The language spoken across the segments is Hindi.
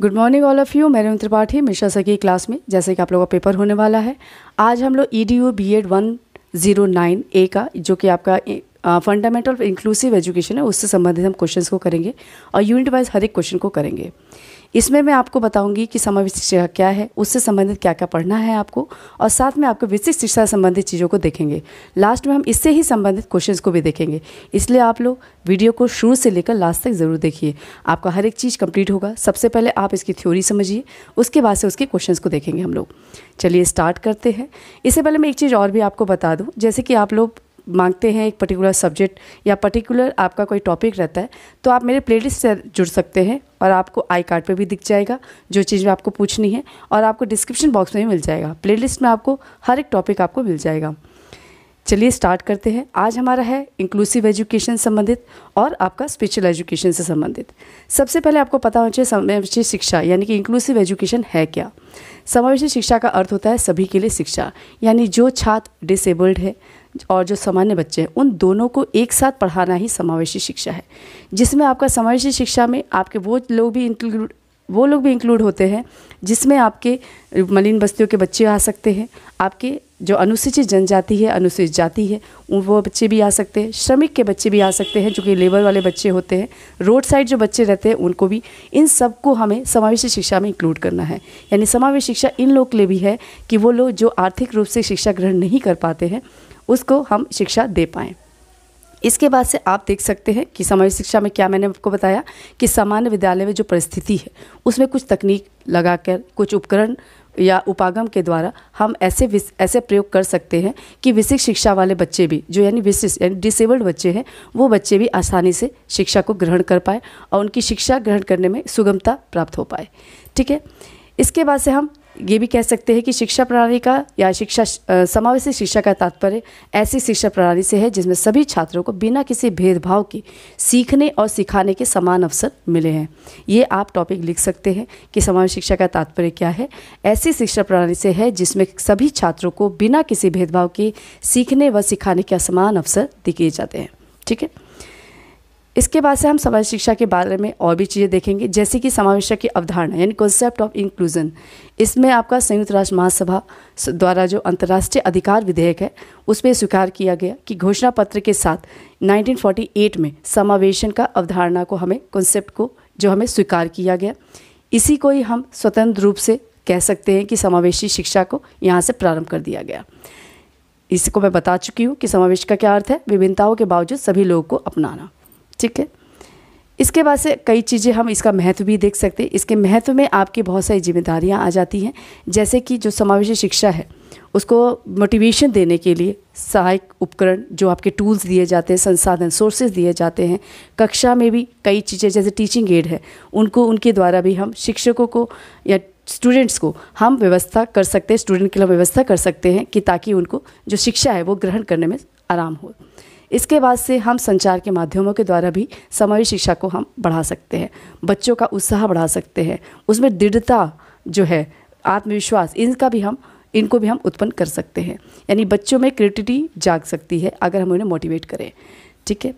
Good morning all of you मैं रेवंत त्रिपाठी मिश्रा सखी क्लास में, जैसे कि आप लोगों का पेपर होने वाला है। आज हम लोग E D U B Ed one zero nine A का, जो कि आपका फंडामेंटल इंक्लूसिव एजुकेशन है, उससे संबंधित हम क्वेश्चंस को करेंगे और यूनिट वाइज हर एक क्वेश्चन को करेंगे। इसमें मैं आपको बताऊँगी कि समावेशी शिक्षा क्या है, उससे संबंधित क्या क्या पढ़ना है आपको, और साथ में आपको विशिष्ट शिक्षा संबंधित चीज़ों को देखेंगे। लास्ट में हम इससे ही संबंधित क्वेश्चंस को भी देखेंगे। इसलिए आप लोग वीडियो को शुरू से लेकर लास्ट तक ज़रूर देखिए। आपका हर एक चीज़ कंप्लीट होगा। सबसे पहले आप इसकी थ्योरी समझिए, उसके बाद से उसके क्वेश्चन को देखेंगे हम लोग। चलिए स्टार्ट करते हैं। इससे पहले मैं एक चीज़ और भी आपको बता दूँ। जैसे कि आप लोग मांगते हैं एक पर्टिकुलर सब्जेक्ट या पर्टिकुलर आपका कोई टॉपिक रहता है तो आप मेरे प्लेलिस्ट से जुड़ सकते हैं और आपको आई कार्ड पे भी दिख जाएगा, जो चीज़ में आपको पूछनी है, और आपको डिस्क्रिप्शन बॉक्स में भी मिल जाएगा। प्लेलिस्ट में आपको हर एक टॉपिक आपको मिल जाएगा। चलिए स्टार्ट करते हैं। आज हमारा है इंक्लूसिव एजुकेशन संबंधित और आपका स्पेशल एजुकेशन से संबंधित। सबसे पहले आपको पता होना चाहिए समावेशी शिक्षा, यानी कि इंक्लूसिव एजुकेशन है क्या? समावेशी शिक्षा का अर्थ होता है सभी के लिए शिक्षा, यानी जो छात्र डिसेबल्ड है और जो सामान्य बच्चे हैं, उन दोनों को एक साथ पढ़ाना ही समावेशी शिक्षा है। जिसमें आपका समावेशी शिक्षा में आपके वो लोग भी इंक्लूड वो लोग भी इंक्लूड होते हैं, जिसमें आपके मलिन बस्तियों के बच्चे आ सकते हैं, आपके जो अनुसूचित जनजाति है, अनुसूचित जाति है वो बच्चे भी आ सकते हैं, श्रमिक के बच्चे भी आ सकते हैं, जो कि लेबर वाले बच्चे होते हैं रोड साइड जो बच्चे रहते हैं, उनको भी इन सबको हमें समावेशी शिक्षा में इंक्लूड करना है। यानी समावेशी शिक्षा इन लोग के लिए भी है कि वो लोग जो आर्थिक रूप से शिक्षा ग्रहण नहीं कर पाते हैं उसको हम शिक्षा दे पाएँ। इसके बाद से आप देख सकते हैं कि समावेश शिक्षा में क्या मैंने आपको बताया कि सामान्य विद्यालय में जो परिस्थिति है, उसमें कुछ तकनीक लगाकर, कुछ उपकरण या उपागम के द्वारा हम ऐसे ऐसे प्रयोग कर सकते हैं कि विशिष्ट शिक्षा वाले बच्चे भी, जो यानी विशिष्ट, यानी डिसेबल्ड बच्चे हैं, वो बच्चे भी आसानी से शिक्षा को ग्रहण कर पाए और उनकी शिक्षा ग्रहण करने में सुगमता प्राप्त हो पाए। ठीक है? इसके बाद से हम ये भी कह सकते हैं कि शिक्षा प्रणाली का या शिक्षा समावेशी शिक्षा का तात्पर्य ऐसी शिक्षा प्रणाली से है जिसमें सभी छात्रों को बिना किसी भेदभाव के सीखने और सिखाने के समान अवसर मिले हैं। ये आप टॉपिक लिख सकते हैं कि समावेशी शिक्षा का तात्पर्य क्या है। ऐसी शिक्षा प्रणाली से है जिसमें सभी छात्रों को बिना किसी भेदभाव के सीखने व सिखाने के समान अवसर दिए जाते हैं। ठीक है? इसके बाद से हम समाज शिक्षा के बारे में और भी चीज़ें देखेंगे, जैसे कि समावेशक की अवधारणा, यानी कॉन्सेप्ट ऑफ़ इंक्लूजन इसमें आपका संयुक्त राष्ट्र महासभा द्वारा जो अंतर्राष्ट्रीय अधिकार विधेयक है, उसमें स्वीकार किया गया कि घोषणा पत्र के साथ 1948 में समावेशन का अवधारणा को हमें कॉन्सेप्ट को जो हमें स्वीकार किया गया। इसी को ही हम स्वतंत्र रूप से कह सकते हैं कि समावेशी शिक्षा को यहाँ से प्रारंभ कर दिया गया। इसको मैं बता चुकी हूँ कि समावेश का क्या अर्थ है, विभिन्नताओं के बावजूद सभी लोगों को अपनाना। ठीक है? इसके बाद से कई चीज़ें हम इसका महत्व भी देख सकते हैं। इसके महत्व में आपकी बहुत सारी जिम्मेदारियाँ आ जाती हैं। जैसे कि जो समावेशी शिक्षा है, उसको मोटिवेशन देने के लिए सहायक उपकरण जो आपके टूल्स दिए जाते हैं, संसाधन सोर्सेज दिए जाते हैं। कक्षा में भी कई चीज़ें, जैसे टीचिंग एड है, उनको, उनके द्वारा भी हम शिक्षकों को या स्टूडेंट्स को हम व्यवस्था कर सकते हैं स्टूडेंट के लिए व्यवस्था कर सकते हैं कि ताकि उनको जो शिक्षा है वो ग्रहण करने में आराम हो। इसके बाद से हम संचार के माध्यमों के द्वारा भी समावेश शिक्षा को हम बढ़ा सकते हैं, बच्चों का उत्साह बढ़ा सकते हैं, उसमें दृढ़ता जो है, आत्मविश्वास, इनका भी हम, इनको भी हम उत्पन्न कर सकते हैं। यानी बच्चों में क्रिएटिविटी जाग सकती है अगर हम उन्हें मोटिवेट करें, ठीक है?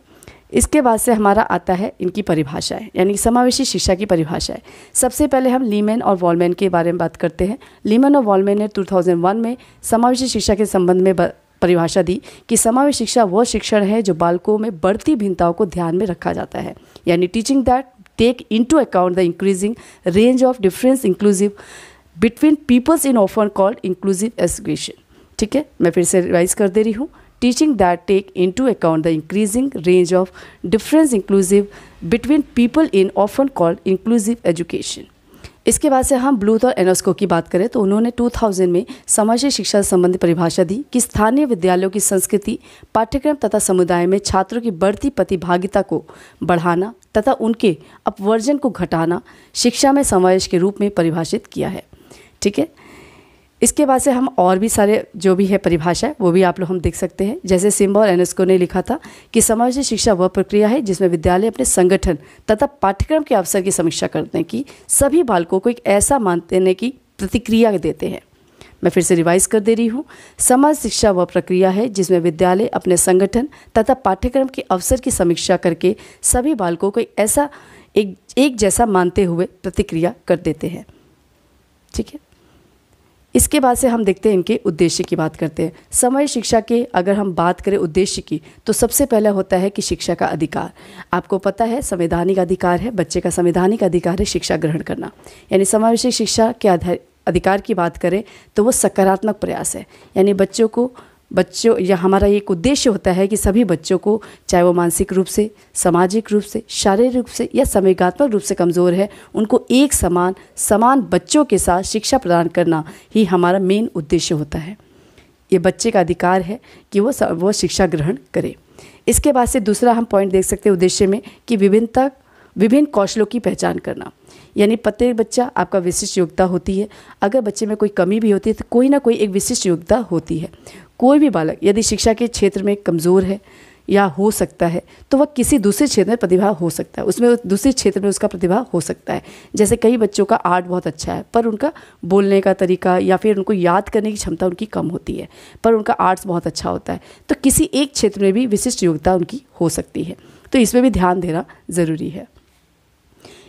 इसके बाद से हमारा आता है इनकी परिभाषाएँ, यानी समावेशी शिक्षा की परिभाषाएँ। सबसे पहले हम लीमैन और वॉलमैन के बारे में बात करते हैं। लीमैन और वॉलमैन ने 2001 में समावेशी शिक्षा के संबंध में परिभाषा दी कि समावेश शिक्षा वह शिक्षण है जो बालकों में बढ़ती भिन्नताओं को ध्यान में रखा जाता है। यानी teaching that take into account the increasing range of difference inclusive between peoples in often called inclusive education ठीक है? मैं फिर से रिवाइज कर दे रही हूँ। Teaching that take into account the increasing range of difference inclusive between people in often called inclusive education इसके बाद से हम ब्लूथ और एनोस्को की बात करें तो उन्होंने 2000 में समाजी शिक्षा संबंधी परिभाषा दी कि स्थानीय विद्यालयों की संस्कृति, पाठ्यक्रम तथा समुदाय में छात्रों की बढ़ती प्रतिभागिता को बढ़ाना तथा उनके अपवर्जन को घटाना शिक्षा में समावेश के रूप में परिभाषित किया है। ठीक है? इसके बाद से हम और भी सारे जो भी है परिभाषा वो भी आप लोग हम देख सकते हैं। जैसे सिम्बा और एनएसको ने लिखा था कि समाजिक शिक्षा वह प्रक्रिया है जिसमें विद्यालय अपने संगठन तथा पाठ्यक्रम के अवसर की समीक्षा करते हैं कि सभी बालकों को एक ऐसा मानने की प्रतिक्रिया देते हैं। मैं फिर से रिवाइज कर दे रही हूँ। समाज शिक्षा वह प्रक्रिया है जिसमें विद्यालय अपने संगठन तथा पाठ्यक्रम के अवसर की समीक्षा करके सभी बालकों को ऐसा एक एक जैसा मानते हुए प्रतिक्रिया कर देते हैं। ठीक है? इसके बाद से हम देखते हैं इनके उद्देश्य की बात करते हैं। समय शिक्षा के अगर हम बात करें उद्देश्य की तो सबसे पहला होता है कि शिक्षा का अधिकार। आपको पता है, संवैधानिक अधिकार है, बच्चे का संवैधानिक अधिकार है शिक्षा ग्रहण करना। यानी समावेशी शिक्षा के अधिकार की बात करें तो वो सकारात्मक प्रयास है। यानी बच्चों को बच्चों, या हमारा एक उद्देश्य होता है कि सभी बच्चों को, चाहे वो मानसिक रूप से, सामाजिक रूप से, शारीरिक रूप से, या संवेगात्मक रूप से कमज़ोर है, उनको एक समान समान बच्चों के साथ शिक्षा प्रदान करना ही हमारा मेन उद्देश्य होता है। ये बच्चे का अधिकार है कि वो वो शिक्षा ग्रहण करे। इसके बाद से दूसरा हम पॉइंट देख सकते हैं उद्देश्य में कि विभिन्नता, विभिन्न कौशलों की पहचान करना। यानी प्रत्येक बच्चा आपका विशिष्ट योग्यता होती है। अगर बच्चे में कोई कमी भी होती है तो कोई ना कोई एक विशिष्ट योग्यता होती है। कोई भी बालक यदि शिक्षा के क्षेत्र में कमज़ोर है या हो सकता है तो वह किसी दूसरे क्षेत्र में प्रतिभा हो सकता है। उसमें दूसरे क्षेत्र में उसका प्रतिभा हो सकता है। जैसे कई बच्चों का आर्ट बहुत अच्छा है, पर उनका बोलने का तरीका या फिर उनको याद करने की क्षमता उनकी कम होती है, पर उनका आर्ट्स बहुत अच्छा होता है तो किसी एक क्षेत्र में भी विशिष्ट योग्यता उनकी हो सकती है। तो इसमें भी ध्यान देना ज़रूरी है।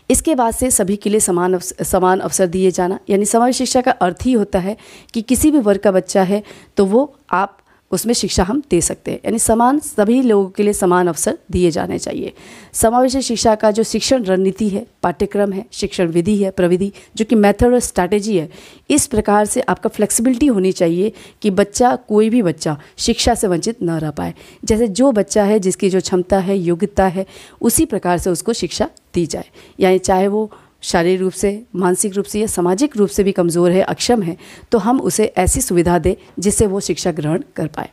इसके बाद से सभी के लिए समान अवसर समान अवसर दिए जाना, यानी समाज शिक्षा का अर्थ ही होता है कि किसी भी वर्ग का बच्चा है तो वो आप उसमें शिक्षा हम दे सकते हैं। यानी समान, सभी लोगों के लिए समान अवसर दिए जाने चाहिए। समावेशी शिक्षा का जो शिक्षण रणनीति है, पाठ्यक्रम है, शिक्षण विधि है, प्रविधि, जो कि मेथड और स्ट्रैटेजी है, इस प्रकार से आपका फ्लेक्सिबिलिटी होनी चाहिए कि बच्चा, कोई भी बच्चा शिक्षा से वंचित न रह पाए। जैसे जो बच्चा है जिसकी जो क्षमता है, योग्यता है, उसी प्रकार से उसको शिक्षा दी जाए। यानी चाहे वो शारीरिक रूप से, मानसिक रूप से या सामाजिक रूप से भी कमज़ोर है, अक्षम है तो हम उसे ऐसी सुविधा दें जिससे वो शिक्षा ग्रहण कर पाए।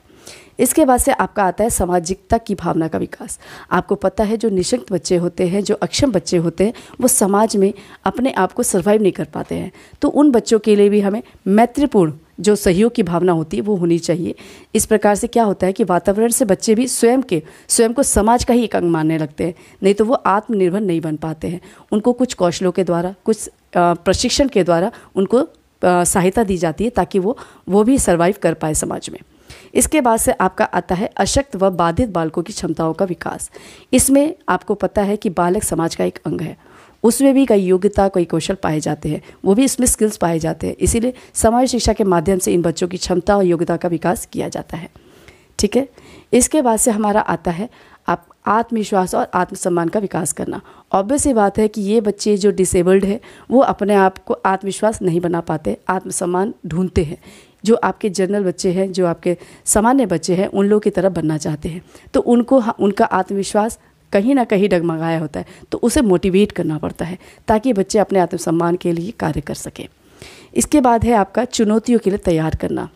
इसके बाद से आपका आता है सामाजिकता की भावना का विकास। आपको पता है जो निशंक बच्चे होते हैं, जो अक्षम बच्चे होते हैं, वो समाज में अपने आप को सर्वाइव नहीं कर पाते हैं। तो उन बच्चों के लिए भी हमें मैत्रीपूर्ण जो सहयोग की भावना होती है, वो होनी चाहिए। इस प्रकार से क्या होता है कि वातावरण से बच्चे भी स्वयं के, स्वयं को समाज का ही एक अंग मानने लगते हैं। नहीं तो वो आत्मनिर्भर नहीं बन पाते हैं। उनको कुछ कौशलों के द्वारा, कुछ प्रशिक्षण के द्वारा उनको सहायता दी जाती है ताकि वो वो भी सर्वाइव कर पाए समाज में। इसके बाद से आपका आता है अशक्त व बाधित बालकों की क्षमताओं का विकास। इसमें आपको पता है कि बालक समाज का एक अंग है। उसमें भी कई योग्यता, कई कौशल पाए जाते हैं। वो भी इसमें स्किल्स पाए जाते हैं। इसीलिए समाज शिक्षा के माध्यम से इन बच्चों की क्षमता और योग्यता का विकास किया जाता है। ठीक है? इसके बाद से हमारा आता है आप आत्मविश्वास और आत्मसम्मान का विकास करना। ऑब्वियस ही बात है कि ये बच्चे जो डिसेबल्ड है, वो अपने आप को आत्मविश्वास नहीं बना पाते, आत्मसम्मान ढूंढते हैं। जो आपके जनरल बच्चे हैं, जो आपके सामान्य बच्चे हैं, उन लोगों की तरफ़ बनना चाहते हैं। तो उनको उनका आत्मविश्वास कहीं ना कहीं डगमगाया होता है तो उसे मोटिवेट करना पड़ता है, ताकि बच्चे अपने आत्मसम्मान के लिए कार्य कर सकें। इसके बाद है आपका चुनौतियों के लिए तैयार करना।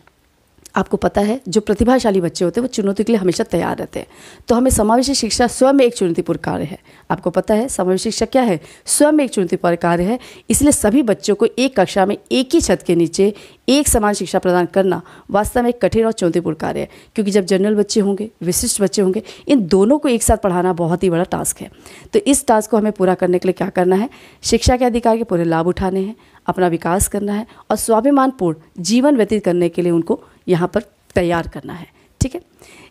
आपको पता है, जो प्रतिभाशाली बच्चे होते हैं, वो चुनौती के लिए हमेशा तैयार रहते हैं। तो हमें समावेशी शिक्षा स्वयं एक चुनौतीपूर्ण कार्य है। आपको पता है, समावेशी शिक्षा क्या है? स्वयं एक चुनौतीपूर्ण कार्य है। इसलिए सभी बच्चों को एक कक्षा में एक ही छत के नीचे एक समान शिक्षा प्रदान करना वास्तव में एक कठिन और चुनौतीपूर्ण कार्य है। क्योंकि जब जनरल बच्चे होंगे, विशिष्ट बच्चे होंगे, इन दोनों को एक साथ पढ़ाना बहुत ही बड़ा टास्क है। तो इस टास्क को हमें पूरा करने के लिए क्या करना है? शिक्षा के अधिकार के पूरे लाभ उठाने हैं, अपना विकास करना है और स्वाभिमानपूर्ण जीवन व्यतीत करने के लिए उनको यहाँ पर तैयार करना है, ठीक है?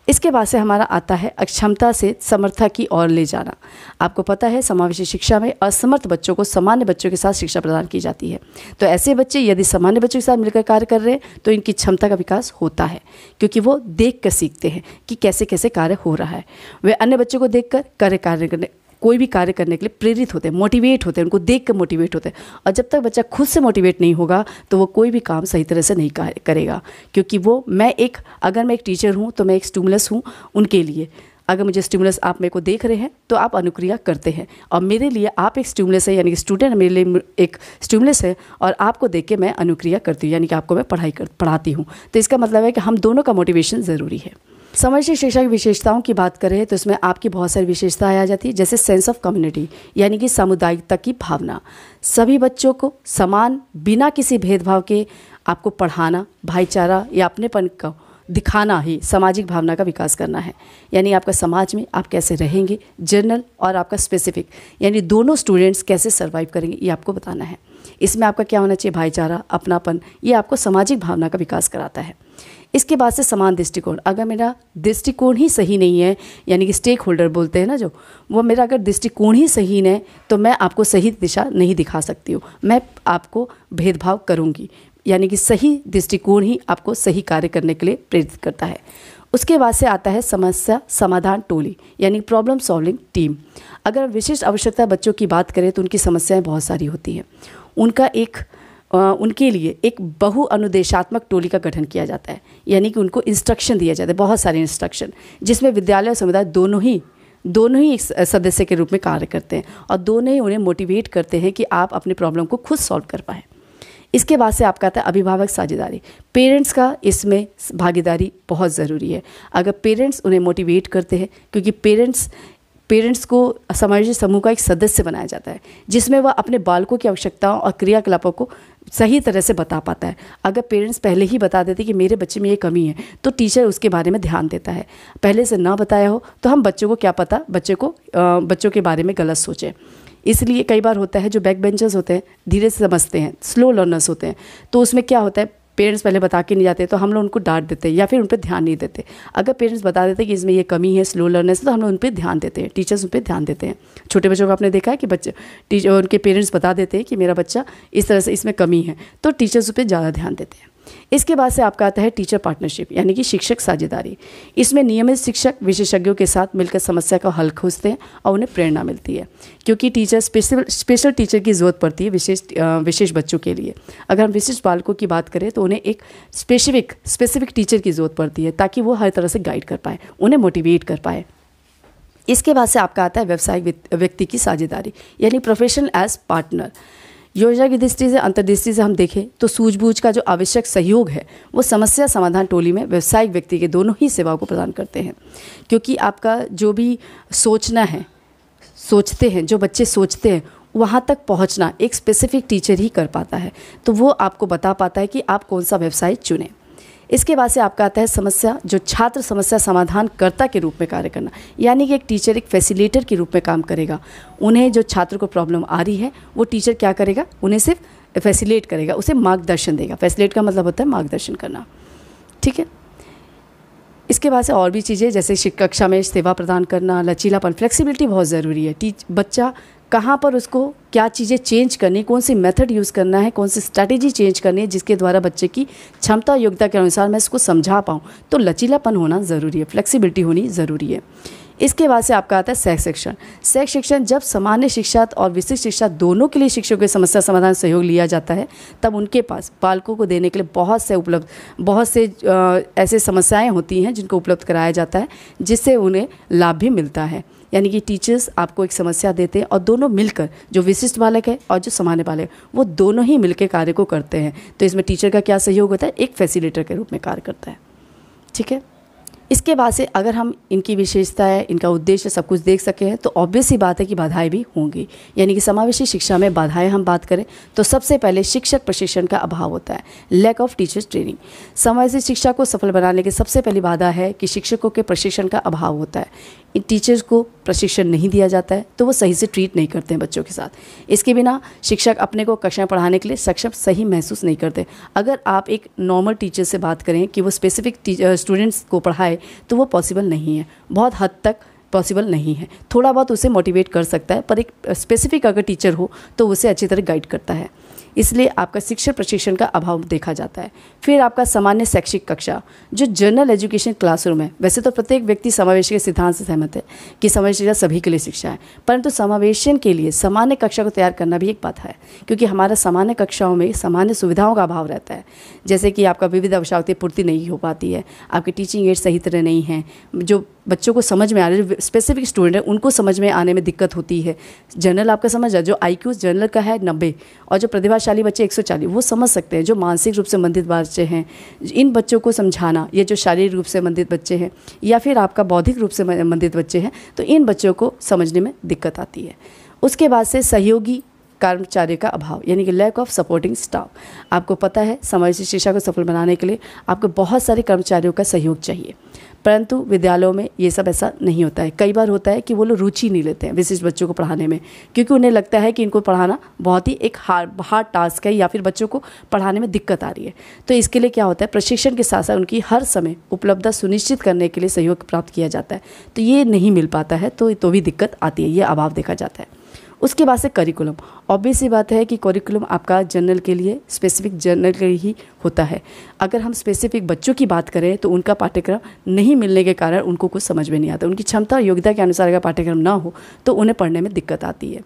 इसके बाद से हमारा आता है अक्षमता से समर्था की ओर ले जाना। आपको पता है, समावेशी शिक्षा में असमर्थ बच्चों को सामान्य बच्चों के साथ शिक्षा प्रदान की जाती है। तो ऐसे बच्चे यदि सामान्य बच्चों के साथ मिलकर कार्य कर रहे हैं तो इनकी क्षमता का विकास होता है, क्योंकि वो देख कर सीखते हैं कि कैसे कैसे कार्य हो रहा है। वे अन्य बच्चों को देख कर कार्य कार्य करने कोई भी कार्य करने के लिए प्रेरित होते हैं मोटिवेट होते हैं, उनको देख कर मोटिवेट होते हैं। और जब तक बच्चा खुद से मोटिवेट नहीं होगा तो वो कोई भी काम सही तरह से नहीं करेगा। क्योंकि वो, मैं एक, अगर मैं एक टीचर हूँ तो मैं एक स्टूमुलस हूँ उनके लिए। अगर मुझे स्टिमुलस आप मेरे को देख रहे हैं तो आप अनुक्रिया करते हैं। और मेरे लिए आप एक स्टिमुलस है, यानी कि स्टूडेंट मेरे लिए एक स्टिमुलस है, और आपको देख के मैं अनुक्रिया करती हूँ, यानी कि आपको मैं पढ़ाई कर, पढ़ाती हूँ। तो इसका मतलब है कि हम दोनों का मोटिवेशन ज़रूरी है। समाज शिक्षा की विशेषताओं की बात करें तो इसमें आपकी बहुत सारी विशेषताएँ आ जाती है, जैसे सेंस ऑफ़ कम्युनिटी यानी कि सामुदायिकता की भावना। सभी बच्चों को समान, बिना किसी भेदभाव के आपको पढ़ाना, भाईचारा या अपनेपन का दिखाना ही सामाजिक भावना का विकास करना है। यानी आपका समाज में आप कैसे रहेंगे जनरल और आपका स्पेसिफिक यानी दोनों स्टूडेंट्स कैसे सर्वाइव करेंगे, ये आपको बताना है। इसमें आपका क्या होना चाहिए, भाईचारा, अपनापन, ये आपको सामाजिक भावना का विकास कराता है। इसके बाद से समान दृष्टिकोण। अगर मेरा दृष्टिकोण ही सही नहीं है, यानी कि स्टेक होल्डर बोलते हैं ना जो, वो मेरा अगर दृष्टिकोण ही सही है तो मैं आपको सही दिशा नहीं दिखा सकती हूँ। मैं आपको भेदभाव करूँगी। यानी कि सही दृष्टिकोण ही आपको सही कार्य करने के लिए प्रेरित करता है। उसके बाद से आता है समस्या समाधान टोली, यानी प्रॉब्लम सॉल्विंग टीम अगर विशिष्ट आवश्यकता बच्चों की बात करें तो उनकी समस्याएँ बहुत सारी होती हैं। उनका एक उनके लिए एक बहु अनुदेशात्मक टोली का गठन किया जाता है। यानी कि उनको इंस्ट्रक्शन दिया जाता है, बहुत सारे इंस्ट्रक्शन जिसमें विद्यालय और समुदाय दोनों ही दोनों ही एक सदस्य के रूप में कार्य करते हैं और दोनों ही उन्हें मोटिवेट करते हैं कि आप अपने प्रॉब्लम को खुद सॉल्व कर पाएँ। इसके बाद से आपका आता है अभिभावक साझेदारी। पेरेंट्स का इसमें भागीदारी बहुत ज़रूरी है। अगर पेरेंट्स उन्हें मोटिवेट करते हैं, क्योंकि पेरेंट्स पेरेंट्स को सामाजिक समूह का एक सदस्य बनाया जाता है, जिसमें वह अपने बालकों की आवश्यकताओं और क्रियाकलापों को सही तरह से बता पाता है। अगर पेरेंट्स पहले ही बता देते कि मेरे बच्चे में ये कमी है तो टीचर उसके बारे में ध्यान देता है। पहले से ना बताया हो तो हम बच्चों को क्या पता, बच्चे को बच्चों के बारे में गलत सोचें। इसलिए कई बार होता है जो बैक बेंचर्स होते हैं, धीरे से समझते हैं स्लो लर्नर्स होते हैं तो उसमें क्या होता है पेरेंट्स पहले बता के नहीं जाते तो हम लोग उनको डांट देते या फिर उन पर ध्यान नहीं देते। अगर पेरेंट्स बता देते कि इसमें ये कमी है, स्लो लर्नर्स तो हम लोग उन पर ध्यान देते हैं, टीचर्स उन पर ध्यान देते हैं। छोटे बच्चों को आपने देखा है कि बच्चे टीचर उनके पेरेंट्स बता देते हैं कि मेरा बच्चा इस तरह से इसमें कमी है तो टीचर्स उस पर ज़्यादा ध्यान देते हैं। इसके बाद से आपका आता है टीचर पार्टनरशिप यानी कि शिक्षक साझेदारी। इसमें नियमित शिक्षक विशेषज्ञों के साथ मिलकर समस्या का हल खोजते हैं और उन्हें प्रेरणा मिलती है, क्योंकि टीचर स्पेशल स्पेशल टीचर की ज़रूरत पड़ती है विशेष विशेष बच्चों के लिए। अगर हम विशिष्ट बालकों की बात करें तो उन्हें एक स्पेसिफिक स्पेसिफिक टीचर की ज़रूरत पड़ती है, ताकि वो हर तरह से गाइड कर पाए, उन्हें मोटिवेट कर पाए। इसके बाद से आपका आता है व्यवसायिक व्यक्ति की साझेदारी, यानी प्रोफेशनल एज पार्टनर योजना की दृष्टि से, अंतर्दृष्टि से हम देखें तो सूझबूझ का जो आवश्यक सहयोग है, वो समस्या समाधान टोली में व्यवसायिक व्यक्ति के दोनों ही सेवाओं को प्रदान करते हैं। क्योंकि आपका जो भी सोचना है, सोचते हैं, जो बच्चे सोचते हैं, वहाँ तक पहुँचना एक स्पेसिफिक टीचर ही कर पाता है। तो वो आपको बता पाता है कि आप कौन सा व्यवसाय चुनें। इसके बाद से आपका आता है समस्या, जो छात्र समस्या समाधान कर्ता के रूप में कार्य करना। यानी कि एक टीचर एक फैसिलेटर के रूप में काम करेगा। उन्हें जो छात्र को प्रॉब्लम आ रही है, वो टीचर क्या करेगा? उन्हें सिर्फ़ फैसिलेट करेगा, उसे मार्गदर्शन देगा। फैसिलेट का मतलब होता है मार्गदर्शन करना। ठीक है? इसके बाद से और भी चीज़ें, जैसे कक्षा में सेवा प्रदान करना, लचीलापन फ्लेक्सिबिलिटी बहुत ज़रूरी है। टीच बच्चा कहाँ पर उसको क्या चीज़ें चेंज करनी, कौन सी मेथड यूज़ करना है, कौन सी स्ट्रैटेजी चेंज करनी है, जिसके द्वारा बच्चे की क्षमता, योग्यता के अनुसार मैं इसको समझा पाऊँ। तो लचीलापन होना ज़रूरी है फ्लेक्सिबिलिटी होनी ज़रूरी है। इसके बाद से आपका आता है सेक्स शिक्षण सेक्स शिक्षण जब सामान्य शिक्षा और विशिष्ट शिक्षा दोनों के लिए शिक्षकों के समस्या समाधान सहयोग लिया जाता है, तब उनके पास बालकों को देने के लिए बहुत से उपलब्ध, बहुत से ऐसे समस्याएँ होती हैं जिनको उपलब्ध कराया जाता है, जिससे उन्हें लाभ भी मिलता है। यानी कि टीचर्स आपको एक समस्या देते हैं और दोनों मिलकर, जो विशिष्ट बालक है और जो सामान्य बालक है, वो दोनों ही मिलकर कार्य को करते हैं। तो इसमें टीचर का क्या सहयोग होता है? एक फैसिलेटर के रूप में कार्य करता है। ठीक है? इसके बाद से अगर हम इनकी विशेषता है, इनका उद्देश्य सब कुछ देख सकें तो ऑब्वियस ही बात है कि बाधाएँ भी होंगी। यानी कि समावेशी शिक्षा में बाधाएँ हम बात करें तो सबसे पहले शिक्षक प्रशिक्षण का अभाव होता है। लैक ऑफ़ टीचर्स ट्रेनिंग समावेशी शिक्षा को सफल बनाने की सबसे पहली बाधा है कि शिक्षकों के प्रशिक्षण का अभाव होता है। इन टीचर्स को प्रशिक्षण नहीं दिया जाता है तो वो सही से ट्रीट नहीं करते हैं बच्चों के साथ। इसके बिना शिक्षक अपने को कक्षाएँ पढ़ाने के लिए सक्षम सही महसूस नहीं करते। अगर आप एक नॉर्मल टीचर से बात करें कि वो स्पेसिफिक स्टूडेंट्स को पढ़ाए तो वो पॉसिबल नहीं है। बहुत हद तक पॉसिबल नहीं है। थोड़ा बहुत उसे मोटिवेट कर सकता है, पर एक स्पेसिफिक अगर टीचर हो तो उसे अच्छी तरह गाइड करता है। इसलिए आपका शिक्षण प्रशिक्षण का अभाव देखा जाता है। फिर आपका सामान्य शैक्षिक कक्षा, जो जनरल एजुकेशन क्लासरूम है। वैसे तो प्रत्येक व्यक्ति समावेश के सिद्धांत से सहमत है कि समावेश सभी के लिए शिक्षा है। परंतु समावेशन के लिए सामान्य कक्षा को तैयार करना भी एक बात है, क्योंकि हमारा सामान्य कक्षाओं में सामान्य सुविधाओं का अभाव रहता है। जैसे कि आपका विविध आवश्यकता पूर्ति नहीं हो पाती है, आपकी टीचिंग एड सही तरह नहीं है, जो बच्चों को समझ में आ रहा है जो स्पेसिफिक स्टूडेंट है, उनको समझ में आने में दिक्कत होती है। जनरल आपका समझ है जो आई क्यू जनरल का है नब्बे, और जो प्रतिभाशाली बच्चे एक सौ चालीस, वो समझ सकते हैं, जो मानसिक रूप से संबंधित बच्चे हैं, इन बच्चों को समझाना, ये जो शारीरिक रूप से संबंधित बच्चे हैं, या फिर आपका बौद्धिक रूप से संबंधित बच्चे हैं तो इन बच्चों को समझने में दिक्कत आती है। उसके बाद से सहयोगी कर्मचारी का अभाव, यानी कि लैक ऑफ़ सपोर्टिंग स्टाफ आपको पता है समावेशी शिक्षा को सफल बनाने के लिए आपको बहुत सारे कर्मचारियों का सहयोग चाहिए। परंतु विद्यालयों में ये सब ऐसा नहीं होता है। कई बार होता है कि वो लोग रुचि नहीं लेते हैं विशिष्ट बच्चों को पढ़ाने में, क्योंकि उन्हें लगता है कि इनको पढ़ाना बहुत ही एक हार्ड हार्ड टास्क है या फिर बच्चों को पढ़ाने में दिक्कत आ रही है। तो इसके लिए क्या होता है, प्रशिक्षण के साथ साथ उनकी हर समय उपलब्धता सुनिश्चित करने के लिए सहयोग प्राप्त किया जाता है। तो ये नहीं मिल पाता है तो तो भी दिक्कत आती है, ये अभाव देखा जाता है। उसके बाद से करिकुलम ऑब्वियस ही बात है कि करिकुलम आपका जनरल के लिए स्पेसिफिक जनरल के ही होता है। अगर हम स्पेसिफिक बच्चों की बात करें तो उनका पाठ्यक्रम नहीं मिलने के कारण उनको कुछ समझ में नहीं आता। उनकी क्षमता और योग्यता के अनुसार अगर पाठ्यक्रम ना हो तो उन्हें पढ़ने में दिक्कत आती है।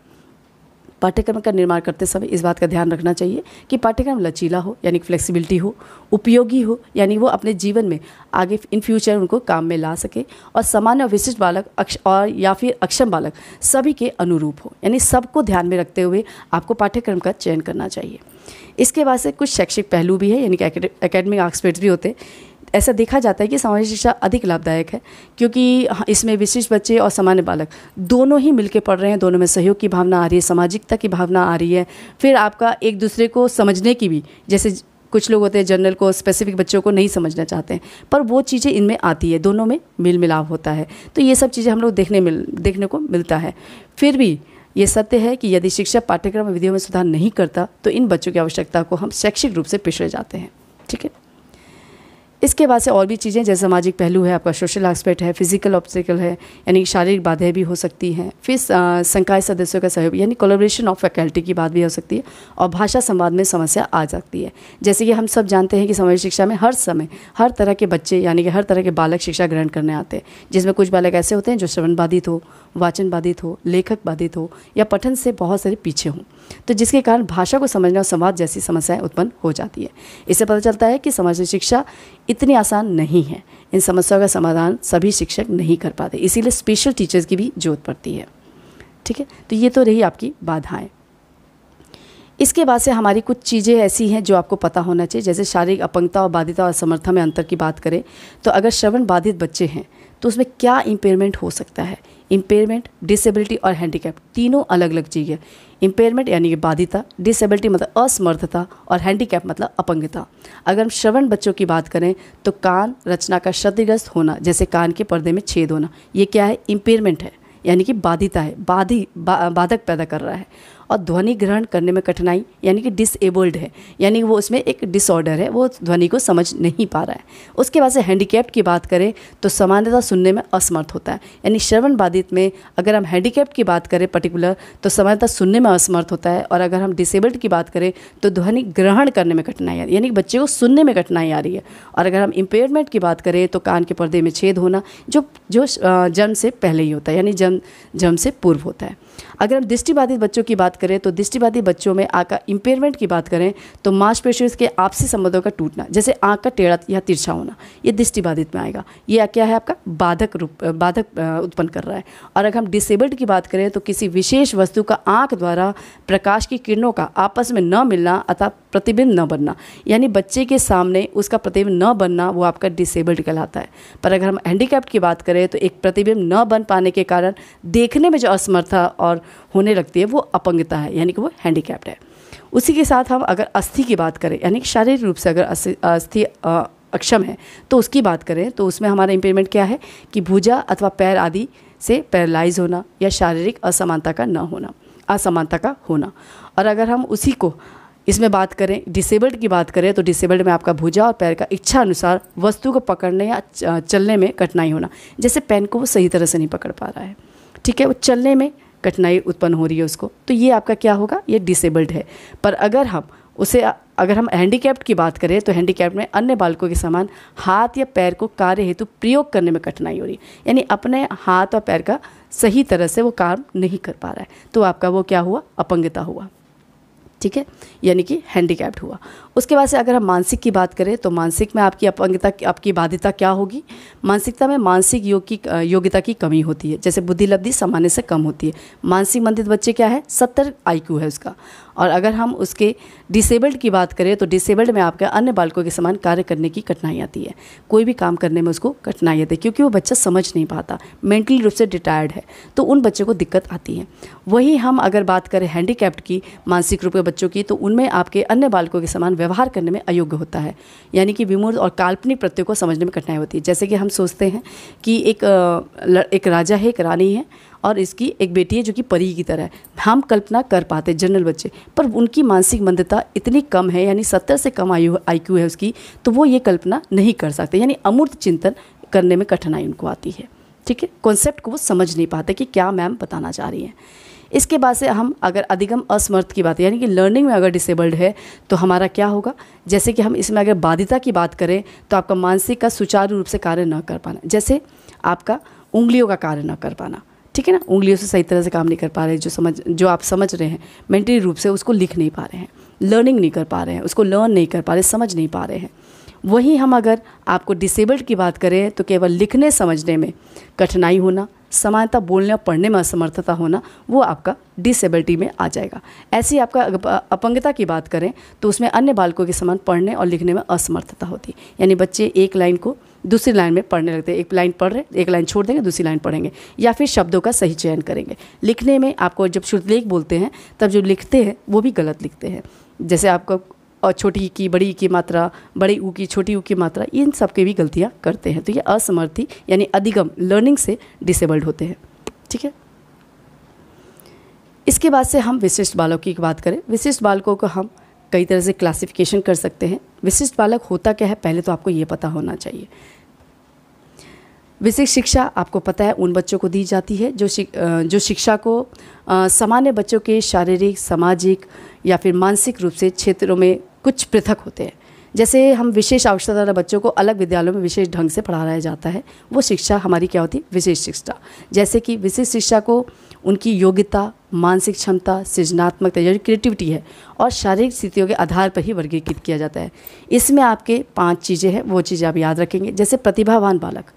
पाठ्यक्रम का निर्माण करते समय इस बात का ध्यान रखना चाहिए कि पाठ्यक्रम लचीला हो, यानी फ्लेक्सिबिलिटी हो, उपयोगी हो, यानी वो अपने जीवन में आगे इन फ्यूचर उनको काम में ला सके और सामान्य विशिष्ट बालक, अक्ष और या फिर अक्षम बालक सभी के अनुरूप हो। यानी सबको ध्यान में रखते हुए आपको पाठ्यक्रम का चयन करना चाहिए। इसके बाद से कुछ शैक्षिक पहलू भी है, यानी कि एकेडमिक आस्पेक्ट्स भी होते। हैं ऐसा देखा जाता है कि सामाजिक शिक्षा अधिक लाभदायक है, क्योंकि इसमें विशिष्ट बच्चे और सामान्य बालक दोनों ही मिलकर पढ़ रहे हैं, दोनों में सहयोग की भावना आ रही है, सामाजिकता की भावना आ रही है। फिर आपका एक दूसरे को समझने की भी, जैसे कुछ लोग होते हैं जनरल को स्पेसिफिक बच्चों को नहीं समझना चाहते हैं, पर वो चीज़ें इनमें आती है, दोनों में मिल मिलाव होता है। तो ये सब चीज़ें हम लोग देखने मिल, देखने को मिलता है। फिर भी ये सत्य है कि यदि शिक्षा पाठ्यक्रम विधियों में सुधार नहीं करता तो इन बच्चों की आवश्यकता को हम शैक्षिक रूप से पिछड़े जाते हैं। ठीक है? इसके बाद से और भी चीज़ें, जैसे सामाजिक पहलू है, आपका सोशल एस्पेक्ट है फ़िज़िकल ऑब्स्टिकल है, यानी शारीरिक बाधाएँ भी हो सकती हैं। फिर संकाय सदस्यों का सहयोग, यानी कोलोब्रेशन ऑफ़ फैकल्टी की बात भी हो सकती है, और भाषा संवाद में समस्या आ सकती है। जैसे कि हम सब जानते हैं कि सामाजिक शिक्षा में हर समय हर तरह के बच्चे, यानी कि हर तरह के बालक शिक्षा ग्रहण करने आते हैं। जिसमें कुछ बालक ऐसे होते हैं जो श्रवण बाधित हो, वाचन बाधित हो, लेखक बाधित हो, या पठन से बहुत सारे पीछे हों। तो जिसके कारण भाषा को समझना और संवाद जैसी समस्याएँ उत्पन्न हो जाती है। इससे पता चलता है कि समाज शिक्षा इतनी आसान नहीं है। इन समस्याओं का समाधान सभी शिक्षक नहीं कर पाते। इसीलिए स्पेशल टीचर्स की भी ज़रूरत पड़ती है। ठीक है? तो ये तो रही आपकी बाधाएँ। इसके बाद से हमारी कुछ चीज़ें ऐसी हैं जो आपको पता होना चाहिए। जैसे शारीरिक अपंगता और बाधिता और समर्था में अंतर की बात करें तो अगर श्रवण बाधित बच्चे हैं तो उसमें क्या इम्पेयरमेंट हो सकता है? इम्पेयरमेंट डिसेबिलिटी और हैंडीकैप तीनों अलग अलग चीज़ है। इम्पेयरमेंट यानी कि बाधिता डिसेबिलिटी मतलब असमर्थता और हैंडीकैप मतलब अपंगता। अगर हम श्रवण बच्चों की बात करें तो कान रचना का क्षतिग्रस्त होना जैसे कान के पर्दे में छेद होना ये क्या है? इम्पेयरमेंट है यानी कि बाधिता है बाधी बा, बाधक पैदा कर रहा है। और ध्वनि ग्रहण करने में कठिनाई, यानी कि डिसेबल्ड है, यानी वो उसमें एक डिसऑर्डर है, वो ध्वनि को समझ नहीं पा रहा है। उसके बाद से हैंडीकैप्ड की बात करें तो सामान्यतः सुनने में असमर्थ होता है। यानी श्रवण बाधित में अगर हम हैंडीकैप्ड की बात करें पर्टिकुलर तो सामान्यतः सुनने में असमर्थ होता है और अगर हम डिसेबल्ड की बात करें तो ध्वनि ग्रहण करने में कठिनाई आ रही है। यानी बच्चे को सुनने में कठिनाई आ रही है। और अगर हम इम्पेयरमेंट की बात करें तो कान के पर्दे में छेद होना, जो जो जन्म से पहले ही होता है, यानी जन्म जन्म से पूर्व होता है। अगर हम दृष्टिबाधित बच्चों की बात करें तो दृष्टिबाधित बच्चों में आँख का इम्पेयरमेंट की बात करें तो मांसपेशियों के आपसी संबंधों का टूटना, जैसे आँख का टेढ़ा या तिरछा होना, ये दृष्टिबाधित में आएगा। ये क्या है आपका? बाधक रूप, बाधक उत्पन्न कर रहा है। और अगर हम डिसेबल्ड की बात करें तो किसी विशेष वस्तु का आँख द्वारा प्रकाश की किरणों का आपस में न मिलना अथवा प्रतिबिंब न बनना, यानी बच्चे के सामने उसका प्रतिबिंब न बनना, वो आपका डिसेबल्ड कहलाता है। पर अगर हम हैंडीकैप्ड की बात करें तो एक प्रतिबिंब न बन पाने के कारण देखने में जो असमर्था और होने लगती है, वो अपंगता है, यानी कि वो हैंडीकैप्ड है। उसी के साथ हम अगर अस्थि की बात करें, यानी कि शारीरिक रूप से अगर अस्थि अक्षम है तो उसकी बात करें तो उसमें हमारा इम्पेयरमेंट क्या है कि भुजा अथवा पैर आदि से पैरालाइज होना या शारीरिक असमानता का न होना, असमानता का होना। और अगर हम उसी को इसमें बात करें डिसेबल्ड की बात करें तो डिसेबल्ड में आपका भुजा और पैर का इच्छा अनुसार वस्तु को पकड़ने या चलने में कठिनाई होना। जैसे पेन को वो सही तरह से नहीं पकड़ पा रहा है। ठीक है, वो चलने में कठिनाई उत्पन्न हो रही है उसको तो ये आपका क्या होगा? ये डिसेबल्ड है। पर अगर हम उसे, अगर हम हैंडीकैप्ड की बात करें तो हैंडीकैप्ड में अन्य बालकों के समान हाथ या पैर को कार्य हेतु प्रयोग करने में कठिनाई हो रही है। यानी अपने हाथ और पैर का सही तरह से वो काम नहीं कर पा रहा है। तो आपका वो क्या हुआ? अपंगता हुआ। ठीक है? यानी कि हैंडीकैप्ड हुआ। उसके बाद से अगर हम मानसिक की बात करें तो मानसिक में आपकी अपंगता, आपकी बाध्यता क्या होगी? मानसिकता में मानसिक योग की योग्यता की कमी होती है। जैसे बुद्धि लब्धि सामान्य से कम होती है। मानसिक मंदित बच्चे क्या है? सत्तर आई है उसका। और अगर हम उसके डिसेबल्ड की बात करें तो डिसेबल्ड में आपके अन्य बालकों के समान कार्य करने की कठिनाई आती है। कोई भी काम करने में उसको कठिनाई आती है, क्योंकि वो बच्चा समझ नहीं पाता मेंटली रूप से डिटायर्ड है तो उन बच्चों को दिक्कत आती है। वही हम अगर बात करें हैंडीकैप्ड की, मानसिक रूप के बच्चों की तो उनमें आपके अन्य बालकों के समान व्यवहार करने में अयोग्य होता है। यानी कि विमूर्त और काल्पनिक प्रत्ययों को समझने में कठिनाई होती है। जैसे कि हम सोचते हैं कि एक एक राजा है, एक रानी है और इसकी एक बेटी है जो कि परी की तरह हम कल्पना कर पाते जनरल बच्चे, पर उनकी मानसिक मंदता इतनी कम है, यानी सत्तर से कम आयु आई है उसकी तो वो ये कल्पना नहीं कर सकते। यानी अमूर्त चिंतन करने में कठिनाई उनको आती है। ठीक है? कॉन्सेप्ट को वो समझ नहीं पाते कि क्या मैम बताना चाह रही हैं। इसके बाद से हम अगर अधिगम असमर्थ की बात, यानी कि लर्निंग में अगर डिसेबल्ड है तो हमारा क्या होगा? जैसे कि हम इसमें अगर बाधिता की बात करें तो आपका मानसिक का सुचारू रूप से कार्य न कर पाना, जैसे आपका उंगलियों का कार्य न कर पाना। ठीक है ना? उंगलियों से सही तरह से काम नहीं कर पा रहे जो समझ, जो आप समझ रहे हैं। मेंटली रूप से उसको लिख नहीं पा रहे हैं। लर्निंग नहीं कर पा रहे हैं। उसको लर्न नहीं कर पा रहे, समझ नहीं पा रहे हैं। वहीं हम अगर आपको डिसेबल्ड की बात करें तो केवल लिखने, समझने में कठिनाई होना, समानता बोलने और पढ़ने में असमर्थता होना, वो आपका डिसेबिलिटी में आ जाएगा। ऐसी आपका अपंगता की बात करें तो उसमें अन्य बालकों के समान पढ़ने और लिखने में असमर्थता होती। है यानी बच्चे एक लाइन को दूसरी लाइन में पढ़ने लगते हैं। एक लाइन पढ़ रहे, एक लाइन छोड़ देंगे, दूसरी लाइन पढ़ेंगे। या फिर शब्दों का सही चयन करेंगे। लिखने में आपको जब श्रुतलेख बोलते हैं, तब जो लिखते हैं, वो भी गलत लिखते हैं। जैसे आपको और छोटी की, बड़ी की मात्रा, बड़ी ऊ की, छोटी ऊ की मात्रा, इन सब की भी गलतियाँ करते हैं। तो ये असमर्थी यानी अधिगम लर्निंग से डिसेबल्ड होते हैं। ठीक है? इसके बाद से हम विशिष्ट बालकों की बात करें। विशिष्ट बालकों को हम कई तरह से क्लासिफिकेशन कर सकते हैं। विशिष्ट बालक होता क्या है पहले तो आपको ये पता होना चाहिए। विशिष्ट शिक्षा आपको पता है उन बच्चों को दी जाती है जो शिक, जो शिक्षा को सामान्य बच्चों के शारीरिक सामाजिक या फिर मानसिक रूप से क्षेत्रों में कुछ पृथक होते हैं। जैसे हम विशेष आवश्यकता वाले बच्चों को अलग विद्यालयों में विशेष ढंग से पढ़ाया जाता है, वो शिक्षा हमारी क्या होती है? विशेष शिक्षा। जैसे कि विशेष शिक्षा को उनकी योग्यता, मानसिक क्षमता, सृजनात्मकता यानी क्रिएटिविटी है और शारीरिक स्थितियों के आधार पर ही वर्गीकृत किया जाता है। इसमें आपके पाँच चीज़ें हैं, वो चीज़ें आप याद रखेंगे। जैसे प्रतिभावान बालक।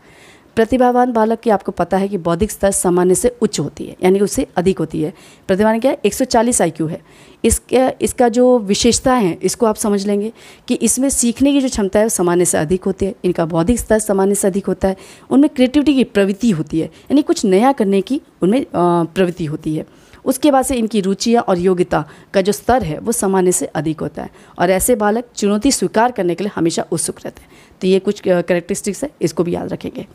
प्रतिभावान बालक की आपको पता है कि बौद्धिक स्तर सामान्य से उच्च होती है, यानी उससे अधिक होती है। प्रतिभावान क्या है 140 आईक्यू है। इसके, इसका जो विशेषता है, इसको आप समझ लेंगे कि इसमें सीखने की जो क्षमता है वो सामान्य से अधिक होती है, इनका बौद्धिक स्तर सामान्य से अधिक होता है, उनमें क्रिएटिविटी की प्रवृत्ति होती है, यानी कुछ नया करने की उनमें प्रवृत्ति होती है। उसके बाद से इनकी रुचियाँ और योग्यता का जो स्तर है वो सामान्य से अधिक होता है। और ऐसे बालक चुनौती स्वीकार करने के लिए हमेशा उत्सुक रहते हैं। तो ये कुछ करेक्टरिस्टिक्स है, इसको भी याद रखेंगे।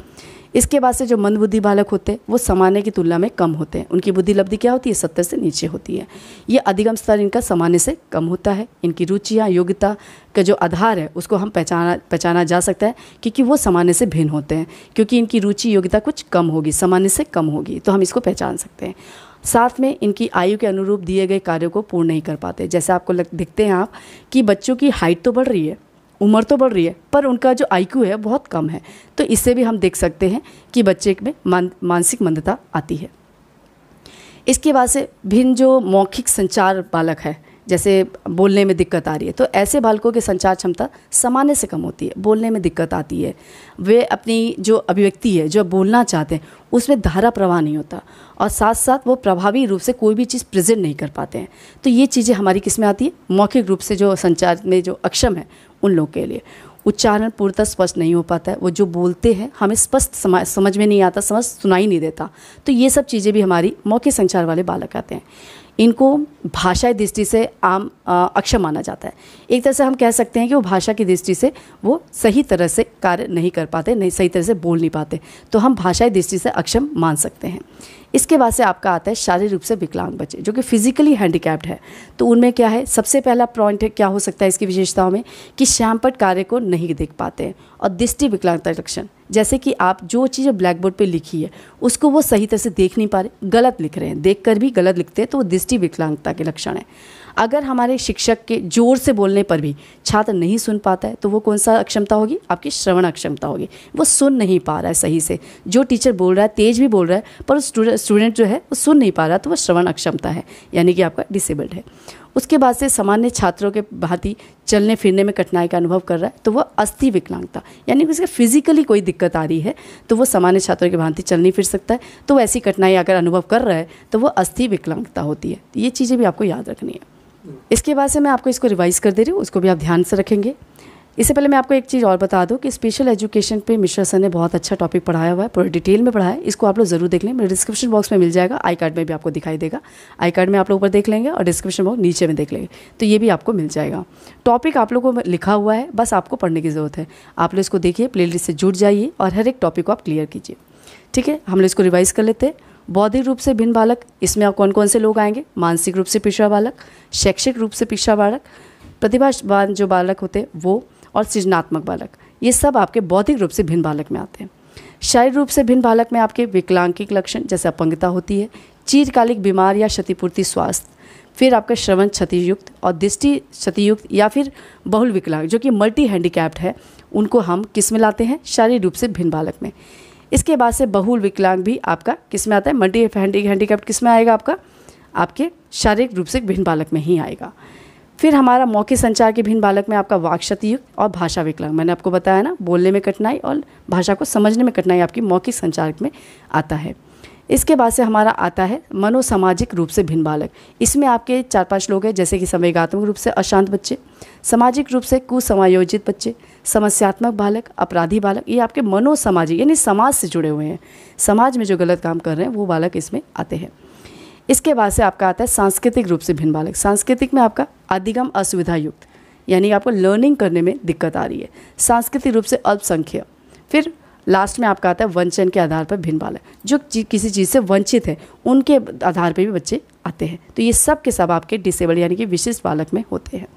इसके बाद से जो मंदबुद्धि बालक होते हैं, वो सामान्य की तुलना में कम होते हैं। उनकी बुद्धि लब्धि क्या होती है? सत्तर से नीचे होती है। ये अधिगम स्तर इनका सामान्य से कम होता है। इनकी रुचियाँ, योग्यता का जो आधार है, उसको हम पहचाना पहचाना जा सकता है क्योंकि वो सामान्य से भिन्न होते हैं। क्योंकि इनकी रुचि, योग्यता कुछ कम होगी, सामान्य से कम होगी तो हम इसको पहचान सकते हैं। साथ में इनकी आयु के अनुरूप दिए गए कार्यों को पूर्ण नहीं कर पाते। जैसे आपको लग, दिखते हैं आप कि बच्चों की हाइट तो बढ़ रही है उम्र तो बढ़ रही है पर उनका जो आईक्यू है बहुत कम है। तो इससे भी हम देख सकते हैं कि बच्चे में मान, मानसिक मंदता आती है। इसके बाद से भिन्न जो मौखिक संचार बालक है जैसे बोलने में दिक्कत आ रही है तो ऐसे बालकों की संचार क्षमता सामान्य से कम होती है बोलने में दिक्कत आती है। वे अपनी जो अभिव्यक्ति है जो बोलना चाहते हैं उसमें धारा प्रवाह नहीं होता और साथ साथ वो प्रभावी रूप से कोई भी चीज़ प्रेजेंट नहीं कर पाते हैं। तो ये चीज़ें हमारी किसमें आती है? मौखिक रूप से जो संचार में जो अक्षम है उन लोग के लिए। उच्चारण पूर्णतः स्पष्ट नहीं हो पाता है। वो जो बोलते हैं, हमें स्पष्ट समझ में नहीं आता, समझ सुनाई नहीं देता। तो ये सब चीज़ें भी हमारी मौखिक संचार वाले बालक आते हैं। इनको भाषा दृष्टि से आम अक्षम माना जाता है। एक तरह से हम कह सकते हैं कि वो भाषा की दृष्टि से वो सही तरह से कार्य नहीं कर पाते, नहीं, सही तरह से बोल नहीं पाते। तो हम भाषाई दृष्टि से अक्षम मान सकते हैं। इसके बाद से आपका आता है शारीरिक रूप से विकलांग बच्चे, जो कि फिजिकली हैंडीकैप्ड है। तो उनमें क्या है, सबसे पहला पॉइंट क्या हो सकता है इसकी विशेषताओं में कि श्यामपट कार्य को नहीं देख पाते हैं और दृष्टि विकलांगता लक्षण। जैसे कि आप जो चीज़ ब्लैक बोर्ड पर लिखी है, उसको वो सही तरह से देख नहीं पा रहे, गलत लिख रहे हैं। देख कर भी गलत लिखते हैं तो वो दृष्टि विकलांगता के लक्षण है। अगर हमारे शिक्षक के ज़ोर से बोलने पर भी छात्र नहीं सुन पाता है तो वो कौन सा अक्षमता होगी? आपकी श्रवण अक्षमता होगी। वो सुन नहीं पा रहा है सही से। जो टीचर बोल रहा है, तेज भी बोल रहा है, पर स्टूडेंट जो है, वो सुन नहीं पा रहा तो वो श्रवण अक्षमता है, यानी कि आपका डिसेबल्ड है। उसके बाद से सामान्य छात्रों के भांति चलने फिरने में कठिनाई का अनुभव कर रहा है तो वह अस्थि विकलांगता यानी कि उसके फिजिकली कोई दिक्कत आ रही है तो वो सामान्य छात्रों के भांति चल नहीं फिर सकता है। तो ऐसी कठिनाई अगर अनुभव कर रहा है तो वह अस्थि विकलांगता होती है। ये चीज़ें भी आपको याद रखनी है। इसके बाद से मैं आपको इसको रिवाइज़ कर दे रही हूँ उसको भी आप ध्यान से रखेंगे। इससे पहले मैं आपको एक चीज़ और बता दूँ कि स्पेशल एजुकेशन पे मिश्रा सर ने बहुत अच्छा टॉपिक पढ़ाया हुआ है, पूरे डिटेल में पढ़ाया है। इसको आप लोग ज़रूर देख लें। मेरे डिस्क्रिप्शन बॉक्स में मिल जाएगा आई कार्ड में भी आपको दिखाई देगा। आई कार्ड में आप लोग ऊपर देख लेंगे और डिस्क्रिप्शन बॉक्स नीचे में देख लेंगे। तो ये भी आपको मिल जाएगा। टॉपिक आप लोगों को लिखा हुआ है, बस आपको पढ़ने की ज़रूरत है। आप लोग इसको देखिए प्ले से जुड़ जाइए और हर एक टॉपिक को आप क्लियर कीजिए। ठीक है? हम लोग इसको रिवाइज़ कर लेते हैं। बौद्धिक रूप से भिन्न बालक, इसमें आप कौन कौन से लोग आएँगे? मानसिक रूप से पिछड़ा बालक, शैक्षिक रूप से पिछड़ा बालक, प्रतिभावान जो बालक होते हैं, वो और सृजनात्मक बालक। ये सब आपके बौद्धिक रूप से भिन्न बालक में आते हैं। शारीरिक रूप से भिन्न बालक में आपके विकलांगिक लक्षण, जैसे अपंगता होती है, चीरकालिक बीमार या क्षतिपूर्ति स्वास्थ्य, फिर आपका श्रवण क्षतियुक्त और दृष्टि क्षतियुक्त या फिर बहुल विकलांग, जो कि मल्टी हैंडीकैप्ड है, उनको हम किसमें लाते हैं? शारीरिक रूप से भिन्न बालक में। इसके बाद से बहुल विकलांग भी आपका किसमें आता है? मल्टी हैंडीकैप्ड किसमें आएगा आपका? आपके शारीरिक रूप से भिन्न बालक में ही आएगा। फिर हमारा मौखिक संचार के भिन्न बालक में आपका वाक क्षतियुक्त और भाषा विकलांग। मैंने आपको बताया ना, बोलने में कठिनाई और भाषा को समझने में कठिनाई आपकी मौखिक संचार में आता है। इसके बाद से हमारा आता है मनोसामाजिक रूप से भिन्न बालक। इसमें आपके चार पाँच लोग हैं, जैसे कि संवेगात्मक रूप से अशांत बच्चे, सामाजिक रूप से कुसमायोजित बच्चे, समस्यात्मक बालक, अपराधी बालक, ये आपके मनोसामाजिक यानी समाज से जुड़े हुए हैं। समाज में जो गलत काम कर रहे हैं, वो बालक इसमें आते हैं। इसके बाद से आपका आता है सांस्कृतिक रूप से भिन्न बालक। सांस्कृतिक में आपका अधिगम असुविधा युक्त यानी आपको लर्निंग करने में दिक्कत आ रही है। सांस्कृतिक रूप से अल्पसंख्यक, फिर लास्ट में आपका आता है वंचन के आधार पर भिन्न बालक। जो किसी चीज़ से वंचित है, उनके आधार पर भी बच्चे आते हैं। तो ये सब के सब आपके डिसेबल यानी कि विशिष्ट बालक में होते हैं।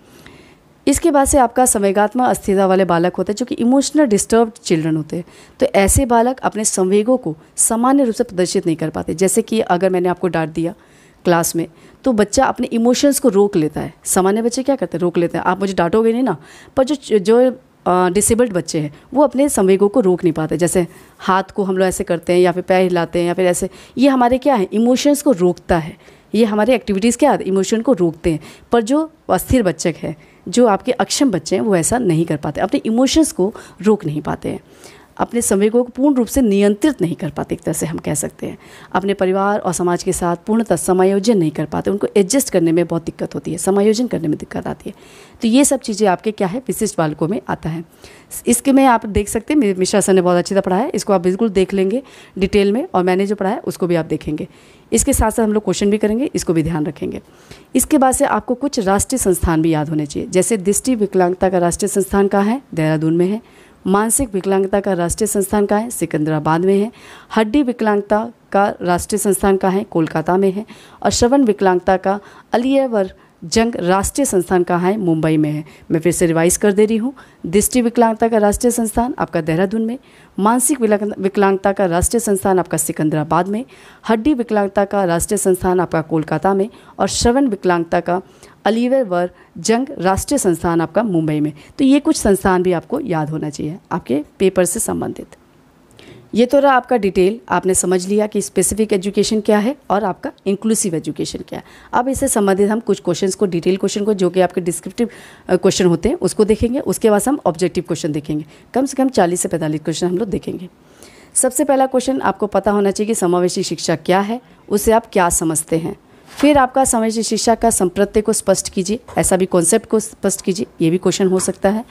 इसके बाद से आपका संवेगात्मक अस्थिरता वाले बालक होते हैं जो कि इमोशनल डिस्टर्ब चिल्ड्रन होते हैं। तो ऐसे बालक अपने संवेगों को सामान्य रूप से प्रदर्शित नहीं कर पाते। जैसे कि अगर मैंने आपको डांट दिया क्लास में तो बच्चा अपने इमोशंस को रोक लेता है। सामान्य बच्चे क्या करते हैं? रोक लेते हैं। आप मुझे डांटोगे नहीं ना, पर जो जो डिसेबल्ड बच्चे हैं, वो अपने संवेगों को रोक नहीं पाते। जैसे हाथ को हम लोग ऐसे करते हैं या फिर पैर हिलाते हैं या फिर ऐसे। ये हमारे क्या है? इमोशंस को रोकता है। ये हमारे एक्टिविटीज़ क्या इमोशन को रोकते हैं। पर जो अस्थिर बच्चे हैं जो आपके अक्षम बच्चे हैं, वो ऐसा नहीं कर पाते। अपने इमोशंस को रोक नहीं पाते। हैं अपने संवेगों को पूर्ण रूप से नियंत्रित नहीं कर पाते, एक तरह से हम कह सकते हैं। अपने परिवार और समाज के साथ पूर्णतः समायोजन नहीं कर पाते, उनको एडजस्ट करने में बहुत दिक्कत होती है, समायोजन करने में दिक्कत आती है। तो ये सब चीज़ें आपके क्या है? विशिष्ट बालकों में आता है। इसके में आप देख सकते हैं मिश्रा सर ने बहुत अच्छी तरह पढ़ाया इसको आप बिल्कुल देख लेंगे डिटेल में, और मैंने जो पढ़ाया उसको भी आप देखेंगे। इसके साथ साथ हम लोग क्वेश्चन भी करेंगे, इसको भी ध्यान रखेंगे। इसके बाद से आपको कुछ राष्ट्रीय संस्थान भी याद होने चाहिए, जैसे दृष्टि विकलांगता का राष्ट्रीय संस्थान कहाँ है? देहरादून में है। मानसिक विकलांगता का राष्ट्रीय संस्थान कहाँ है? सिकंदराबाद में है। हड्डी विकलांगता का राष्ट्रीय संस्थान कहाँ है? कोलकाता में है। और श्रवण विकलांगता का अलियावर जंग राष्ट्रीय संस्थान कहाँ है? मुंबई में है। मैं फिर से रिवाइज कर दे रही हूँ। दृष्टि विकलांगता का राष्ट्रीय संस्थान आपका देहरादून में। मानसिक विकलांगता का राष्ट्रीय संस्थान आपका सिकंदराबाद में। हड्डी विकलांगता का राष्ट्रीय संस्थान आपका कोलकाता में। और श्रवण विकलांगता का अलीवर वर जंग राष्ट्रीय संस्थान आपका मुंबई में। तो ये कुछ संस्थान भी आपको याद होना चाहिए, आपके पेपर से संबंधित। ये तो रहा आपका डिटेल, आपने समझ लिया कि स्पेसिफिक एजुकेशन क्या है और आपका इंक्लूसिव एजुकेशन क्या है। अब इससे संबंधित हम कुछ क्वेश्चंस को डिटेल क्वेश्चन को, जो कि आपके डिस्क्रिप्टिव क्वेश्चन होते हैं, उसको देखेंगे। उसके बाद हम ऑब्जेक्टिव क्वेश्चन देखेंगे। कम से कम चालीस से पैंतालीस क्वेश्चन हम लोग देखेंगे। सबसे पहला क्वेश्चन आपको पता होना चाहिए कि समावेशी शिक्षा क्या है उससे आप क्या समझते हैं। फिर आपका समावेशी शिक्षा का संप्रत्य को स्पष्ट कीजिए। ऐसा भी कॉन्सेप्ट को स्पष्ट कीजिए। ये भी क्वेश्चन हो सकता है।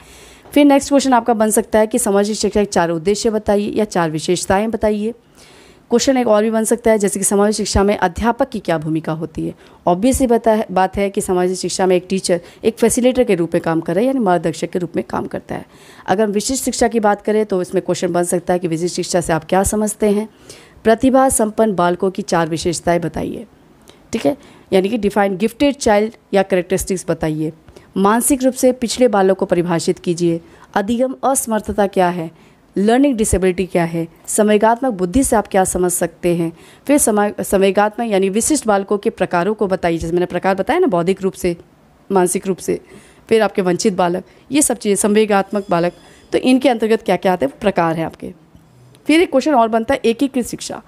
फिर नेक्स्ट क्वेश्चन आपका बन सकता है कि सामाजिक शिक्षा के चार उद्देश्य बताइए या चार विशेषताएँ बताइए। क्वेश्चन एक और भी बन सकता है, जैसे कि सामाजिक शिक्षा में अध्यापक की क्या भूमिका होती है। ऑब्वियसली बता है बात है कि सामाजिक शिक्षा में एक टीचर एक फैसिलेटर के रूप में काम कर रहा है, यानी मार्गदर्शक के रूप में काम करता है। अगर विशिष्ट शिक्षा की बात करें तो इसमें क्वेश्चन बन सकता है कि विशिष्ट शिक्षा से आप क्या समझते हैं। प्रतिभा संपन्न बालकों की चार विशेषताएँ बताइए। ठीक है? यानी कि डिफाइन गिफ्टेड चाइल्ड या करेक्टरिस्टिक्स बताइए। मानसिक रूप से पिछड़े बालों को परिभाषित कीजिए। अधिगम असमर्थता क्या है? लर्निंग डिसेबिलिटी क्या है? समयगात्मक बुद्धि से आप क्या समझ सकते हैं? फिर समय समयगात्मक यानी विशिष्ट बालकों के प्रकारों को बताइए। जैसे मैंने प्रकार बताया ना, बौद्धिक रूप से, मानसिक रूप से, फिर आपके वंचित बालक, ये सब चीज़ें, संवेगात्मक बालक तो इनके अंतर्गत क्या क्या आते हैं? प्रकार हैं आपके। फिर एक क्वेश्चन और बनता है, एकीकृत शिक्षा।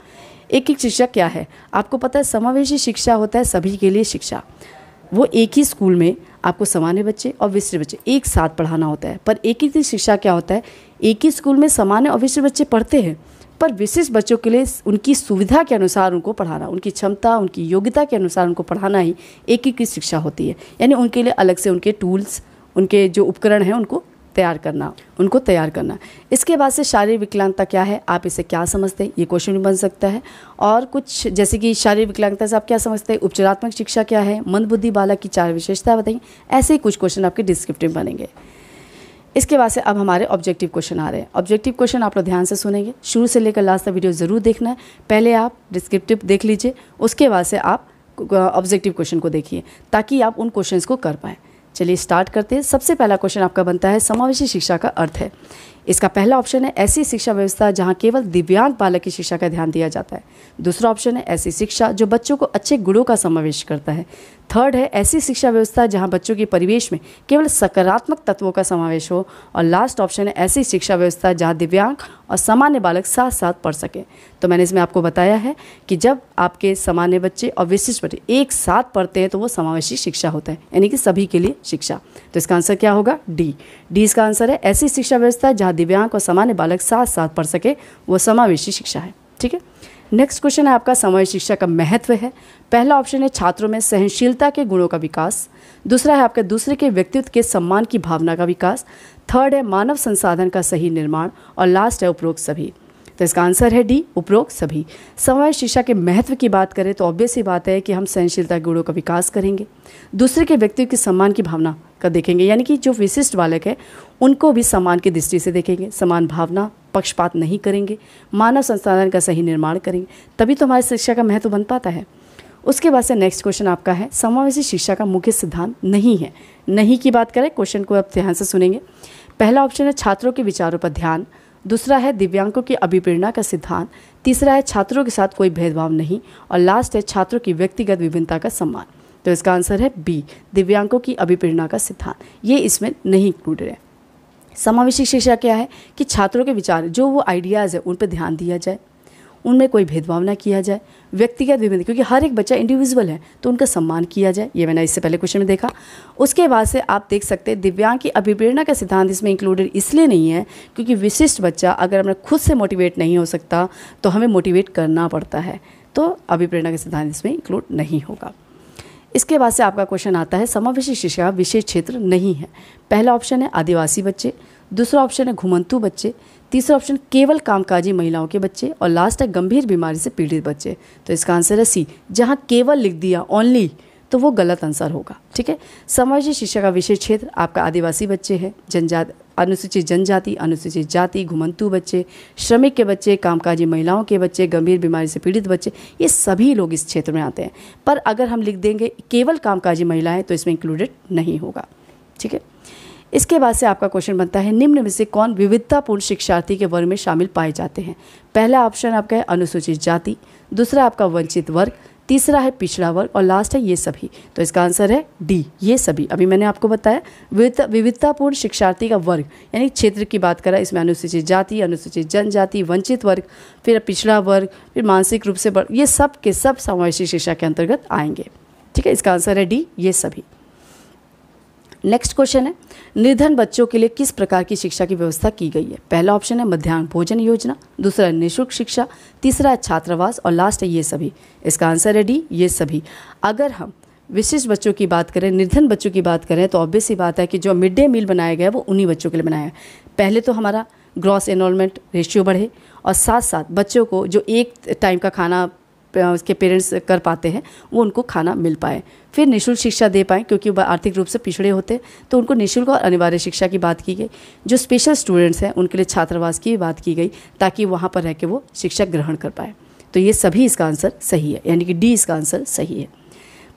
एक एक शिक्षा क्या है? आपको पता है, समावेशी शिक्षा होता है सभी के लिए शिक्षा। वो एक ही स्कूल में आपको सामान्य बच्चे और विस्तृत बच्चे, एक साथ पढ़ाना होता है। पर एकीकृत शिक्षा क्या होता है? एक ही स्कूल में सामान्य और विस्तृत बच्चे पढ़ते हैं। पर विशिष्ट बच्चों के लिए उनकी सुविधा के अनुसार उनको पढ़ाना, उनकी क्षमता, उनकी योग्यता के अनुसार उनको पढ़ाना ही एकीकृत शिक्षा होती है। यानी उनके लिए अलग से उनके टूल्स, उनके जो उपकरण हैं, उनको तैयार करना, उनको तैयार करना। इसके बाद से शारीरिक विकलांगता क्या है, आप इसे क्या समझते हैं, ये क्वेश्चन भी बन सकता है। और कुछ, जैसे कि शारीरिक विकलांगता से आप क्या समझते हैं, उपचारात्मक शिक्षा क्या है मंदबुद्धि बालक की चार विशेषता बताइए, ऐसे ही कुछ क्वेश्चन आपके डिस्क्रिप्टिव बनेंगे। इसके बाद से अब हमारे ऑब्जेक्टिव क्वेश्चन आ रहे हैं। ऑब्जेक्टिव क्वेश्चन आप लोग ध्यान से सुनेंगे। शुरू से लेकर लास्ट तक वीडियो ज़रूर देखना है। पहले आप डिस्क्रिप्टिव देख लीजिए, उसके बाद से आप ऑब्जेक्टिव क्वेश्चन को देखिए, ताकि आप उन क्वेश्चंस को कर पाएँ। चलिए स्टार्ट करते हैं। सबसे पहला क्वेश्चन आपका बनता है, समावेशी शिक्षा का अर्थ है। इसका पहला ऑप्शन है, ऐसी शिक्षा व्यवस्था जहाँ केवल दिव्यांग बालक की शिक्षा का ध्यान दिया जाता है। दूसरा ऑप्शन है, ऐसी शिक्षा जो बच्चों को अच्छे गुणों का समावेश करता है। थर्ड है, ऐसी शिक्षा व्यवस्था जहाँ बच्चों के परिवेश में केवल सकारात्मक तत्वों का समावेश हो, और लास्ट ऑप्शन है, ऐसी शिक्षा व्यवस्था जहाँ दिव्यांग और सामान्य बालक साथ साथ पढ़ सकें। तो मैंने इसमें आपको बताया है कि जब आपके सामान्य बच्चे और विशिष्ट बच्चे एक साथ पढ़ते हैं तो वो समावेशी शिक्षा होता है, यानी कि सभी के लिए शिक्षा। तो इसका आंसर क्या होगा? डी डी इसका आंसर है, ऐसी शिक्षा व्यवस्था जहाँ दिव्यांग और सामान्य बालक साथ साथ पढ़ सके, वो समावेशी शिक्षा है। ठीक है? नेक्स्ट क्वेश्चन है, आपका समय शिक्षा का महत्व है। पहला ऑप्शन है, छात्रों में सहनशीलता के गुणों का विकास। दूसरा है, आपके दूसरे के व्यक्तित्व के सम्मान की भावना का विकास। थर्ड है, मानव संसाधन का सही निर्माण। और लास्ट है, उपरोक्त सभी। तो इसका आंसर है डी, उपरोक्त सभी। समय शिक्षा के महत्व की बात करें तो ऑब्वियस ही बात है कि हम सहनशीलता गुणों का विकास करेंगे। दूसरे के व्यक्ति के सम्मान की भावना का देखेंगे, यानी कि जो विशिष्ट बालक है, उनको भी सम्मान की दृष्टि से देखेंगे। समान भावना, पक्षपात नहीं करेंगे, मानव संसाधन का सही निर्माण करेंगे, तभी तो हमारी शिक्षा का महत्व बन पाता है। उसके बाद से नेक्स्ट क्वेश्चन आपका है, समावेशी शिक्षा का मुख्य सिद्धांत नहीं है। नहीं की बात करें क्वेश्चन को आप ध्यान से सुनेंगे। पहला ऑप्शन है छात्रों के विचारों पर ध्यान। दूसरा है दिव्यांगों की अभिप्रेरणा का सिद्धांत, तीसरा है छात्रों के साथ कोई भेदभाव नहीं, और लास्ट है छात्रों की व्यक्तिगत विभिन्नता का सम्मान। तो इसका आंसर है बी दिव्यांगों की अभिप्रेरणा का सिद्धांत। ये इसमें नहीं इंक्लूडेड है। समावेशी शिक्षा क्या है? कि छात्रों के विचार, जो वो आइडियाज़ है, उन पर ध्यान दिया जाए। उनमें कोई भेदभाव ना किया जाए, व्यक्तिगत विभिन्न क्योंकि हर एक बच्चा इंडिविजुअल है तो उनका सम्मान किया जाए, ये मैंने इससे पहले क्वेश्चन में देखा। उसके बाद से आप देख सकते हैं, दिव्यांग की अभिप्रेरणा का सिद्धांत इसमें इंक्लूडेड इसलिए नहीं है, क्योंकि विशिष्ट बच्चा अगर हमें खुद से मोटिवेट नहीं हो सकता तो हमें मोटिवेट करना पड़ता है। तो अभिप्रेरणा का सिद्धांत इसमें इंक्लूड नहीं होगा। इसके बाद से आपका क्वेश्चन आता है, समावेशी शिक्षा विशेष क्षेत्र नहीं है। पहला ऑप्शन है आदिवासी बच्चे, दूसरा ऑप्शन है घुमंतु बच्चे तीसरा ऑप्शन, केवल कामकाजी महिलाओं के बच्चे और लास्ट है, गंभीर बीमारी से पीड़ित बच्चे। तो इसका आंसर है सी, जहाँ केवल लिख दिया ओनली तो वो गलत आंसर होगा, ठीक है? समाजी शिक्षा का विशेष क्षेत्र, आपका आदिवासी बच्चे हैं, जनजाति, अनुसूचित जनजाति, अनुसूचित जाति, घुमंतु बच्चे, श्रमिक के बच्चे, कामकाजी महिलाओं के बच्चे, गंभीर बीमारी से पीड़ित बच्चे, ये सभी लोग इस क्षेत्र में आते हैं। पर अगर हम लिख देंगे केवल कामकाजी महिलाएँ तो इसमें इंक्लूडेड नहीं होगा, ठीक है? इसके बाद से आपका क्वेश्चन बनता है, निम्न में से कौन विविधतापूर्ण शिक्षार्थी के वर्ग में शामिल पाए जाते हैं? पहला ऑप्शन आपका है अनुसूचित जाति, दूसरा आपका वंचित वर्ग, तीसरा है पिछड़ा वर्ग और लास्ट है ये सभी। तो इसका आंसर है डी ये सभी। अभी मैंने आपको बताया विविधता विविधतापूर्ण शिक्षार्थी का वर्ग, यानी क्षेत्र की बात करा, इसमें अनुसूचित जाति, अनुसूचित जनजाति, वंचित वर्ग, फिर पिछड़ा वर्ग, फिर मानसिक रूप से वर्ग ये सब के सब समावेशी शिक्षा के अंतर्गत आएँगे। ठीक है, इसका आंसर है डी ये सभी। नेक्स्ट क्वेश्चन है, निर्धन बच्चों के लिए किस प्रकार की शिक्षा की व्यवस्था की गई है? पहला ऑप्शन है, मध्यान्ह भोजन योजना। दूसरा, निःशुल्क शिक्षा। तीसरा है छात्रावास। और लास्ट है, ये सभी। इसका आंसर है डी ये सभी। अगर हम विशिष्ट बच्चों की बात करें, निर्धन बच्चों की बात करें तो ऑब्वियस ही बात है कि जो मिड डे मील बनाया गया है वो उन्हीं बच्चों के लिए बनाया है पहले तो हमारा ग्रॉस एनरोलमेंट रेशियो बढ़े और साथ साथ बच्चों को जो एक टाइम का खाना उसके पेरेंट्स कर पाते हैं, वो उनको खाना मिल पाए। फिर निःशुल्क शिक्षा दे पाएँ, क्योंकि वह आर्थिक रूप से पिछड़े होते। तो उनको निःशुल्क और अनिवार्य शिक्षा की बात की गई। जो स्पेशल स्टूडेंट्स हैं, उनके लिए छात्रावास की बात की गई, ताकि वहाँ पर रह के वो शिक्षा ग्रहण कर पाए। तो ये सभी इसका आंसर सही है, यानी कि डी इसका आंसर सही है।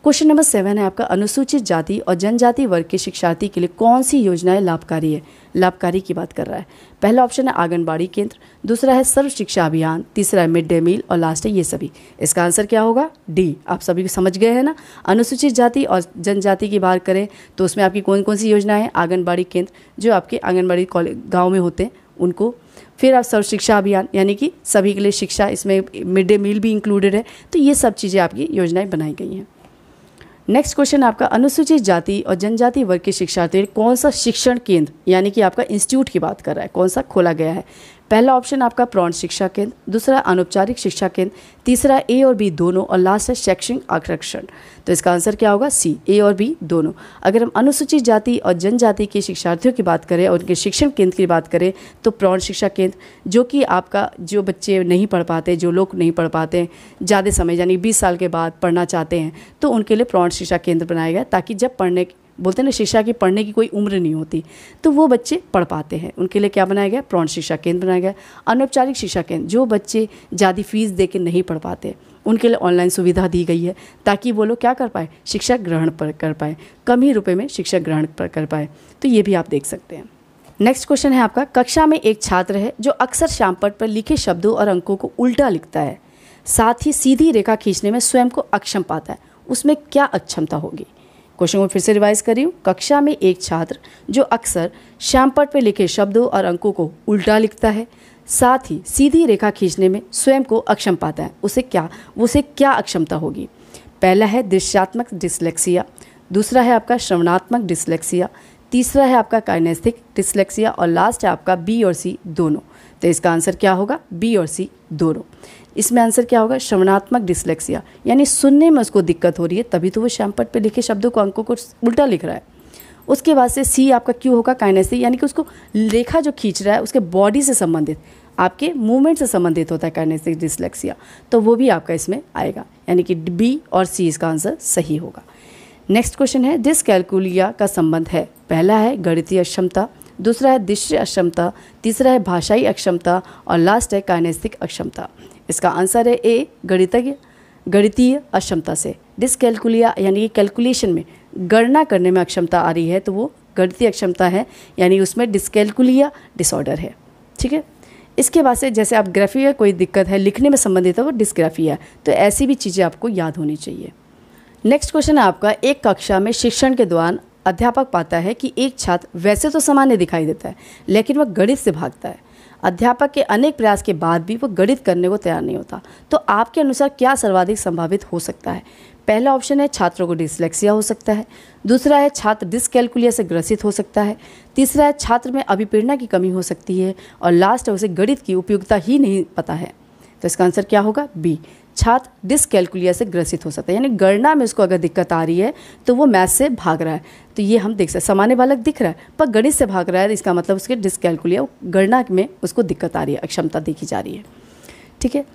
क्वेश्चन नंबर सेवन है आपका, अनुसूचित जाति और जनजाति वर्ग के शिक्षार्थी के लिए कौन सी योजनाएँ लाभकारी है? लाभकारी की बात कर रहा है। पहला ऑप्शन है आंगनबाड़ी केंद्र, दूसरा है सर्व शिक्षा अभियान, तीसरा है मिड डे मील और लास्ट है ये सभी। इसका आंसर क्या होगा? डी आप सभी समझ गए हैं ना? अनुसूचित जाति और जनजाति की बात करें तो उसमें आपकी कौन कौन सी योजनाएँ हैं? आंगनबाड़ी केंद्र, जो आपके आंगनबाड़ी कॉलेज गाँव में होते हैं, उनको। फिर आप सर्व शिक्षा अभियान, यानी कि सभी के लिए शिक्षा, इसमें मिड डे मील भी इंक्लूडेड है तो ये सब चीज़ें आपकी योजनाएँ बनाई गई हैं। नेक्स्ट क्वेश्चन आपका अनुसूचित जाति और जनजाति वर्ग के शिक्षार्थी कौन सा शिक्षण केंद्र, यानी कि आपका इंस्टीट्यूट की बात कर रहा है, कौन सा खोला गया है? पहला ऑप्शन आपका प्रौढ़ शिक्षा केंद्र, दूसरा अनौपचारिक शिक्षा केंद्र, तीसरा ए और बी दोनों, और लास्ट है शैक्षणिक आरक्षण। तो इसका आंसर क्या होगा? सी, ए और बी दोनों। अगर हम अनुसूचित जाति और जनजाति के शिक्षार्थियों की बात करें और उनके शिक्षण केंद्र की बात करें तो प्रौढ़ शिक्षा केंद्र, जो कि आपका, जो बच्चे नहीं पढ़ पाते, जो लोग नहीं पढ़ पाते, ज़्यादा समय, यानी बीस साल के बाद पढ़ना चाहते हैं तो उनके लिए प्रौढ़ शिक्षा केंद्र बनाया गया, ताकि जब पढ़ने बोलते हैं ना शिक्षा की पढ़ने की कोई उम्र नहीं होती। तो वो बच्चे पढ़ पाते हैं। उनके लिए क्या बनाया गया? प्रौढ़ शिक्षा केंद्र बनाया गया। अनौपचारिक शिक्षा केंद्र, जो बच्चे ज़्यादा फ़ीस दे के नहीं पढ़ पाते। उनके लिए ऑनलाइन सुविधा दी गई है, ताकि वो लोग क्या कर पाए? शिक्षा ग्रहण पर कर पाए। कम ही रुपये में शिक्षा ग्रहण पर कर पाए। तो ये भी आप देख सकते हैं। नेक्स्ट क्वेश्चन है आपका, कक्षा में एक छात्र है, जो अक्सर श्यामपट पर लिखे शब्दों और अंकों को उल्टा लिखता है। साथ ही सीधी रेखा खींचने में स्वयं को अक्षम पाता है। उसमें क्या अक्षमता होगी? क्वेश्चन को फिर से रिवाइज कर रही हूँ। कक्षा में एक छात्र जो अक्सर श्यामपट पर लिखे शब्दों और अंकों को उल्टा लिखता है, साथ ही सीधी रेखा खींचने में स्वयं को अक्षम पाता है। उसे क्या उसे क्या अक्षमता होगी? पहला है दृश्यात्मक डिसलेक्सिया, दूसरा है आपका श्रवणात्मक डिसलेक्सिया, तीसरा है आपका काइनेस्थिक डिसलेक्सिया और लास्ट है आपका बी और सी दोनों। तो इसका आंसर क्या होगा? बी और सी दोनों। इसमें आंसर क्या होगा? श्रवणात्मक डिसलेक्सिया यानी सुनने में उसको दिक्कत हो रही है, तभी तो वो श्यामपट पे लिखे शब्दों को, अंकों को उल्टा लिख रहा है। उसके बाद से सी आपका क्यों होगा काइनेसी यानी कि उसको रेखा जो खींच रहा है, उसके बॉडी से संबंधित, आपके मूवमेंट से संबंधित होता है काइनेसिक डिसलेक्सिया तो वो भी आपका इसमें आएगा। यानी कि बी और सी इसका आंसर सही होगा। नेक्स्ट क्वेश्चन है डिसकैलकुलिया का संबंध है। पहला है गणितीय अक्षमता, दूसरा है दृश्य अक्षमता, तीसरा है भाषाई अक्षमता, और लास्ट है काइनेस्टिक अक्षमता। इसका आंसर है ए, गणितज्ञ, गणितीय अक्षमता से। डिसकैलकुलिया यानी कि कैलकुलेशन में गणना करने में अक्षमता आ रही है तो वो गणितीय अक्षमता है, यानी उसमें डिसकैलकुलिया डिसऑर्डर है। ठीक है? इसके बाद से जैसे आप ग्राफी है कोई दिक्कत है, लिखने में संबंधित है, वो डिस्ग्राफी है। तो ऐसी भी चीज़ें आपको याद होनी चाहिए। नेक्स्ट क्वेश्चन है आपका, एक कक्षा में शिक्षण के दौरान अध्यापक पाता है कि एक छात्र वैसे तो सामान्य दिखाई देता है, लेकिन वह गणित से भागता है। अध्यापक के अनेक प्रयास के बाद भी वो गणित करने को तैयार नहीं होता। तो आपके अनुसार क्या सर्वाधिक संभावित हो सकता है? पहला ऑप्शन है, छात्रों को डिसलेक्सिया हो सकता है। दूसरा है, छात्र डिसकैलकुलिया से ग्रसित हो सकता है। तीसरा है, छात्र में अभिप्रेरणा की कमी हो सकती है। और लास्ट है, उसे गणित की उपयोगिता ही नहीं पता है। तो इसका आंसर क्या होगा? बी। छात्र डिसकैलकुलिया से ग्रसित हो सकता है। यानी गणना में उसको अगर दिक्कत आ रही है तो वो मैथ से भाग रहा है। तो ये हम देख सकते सामान्य बालक दिख रहा है, पर गणित से भाग रहा है, इसका मतलब उसके डिसकैलकुलिया गणना में उसको दिक्कत आ रही है, अक्षमता देखी जा रही है। ठीक है?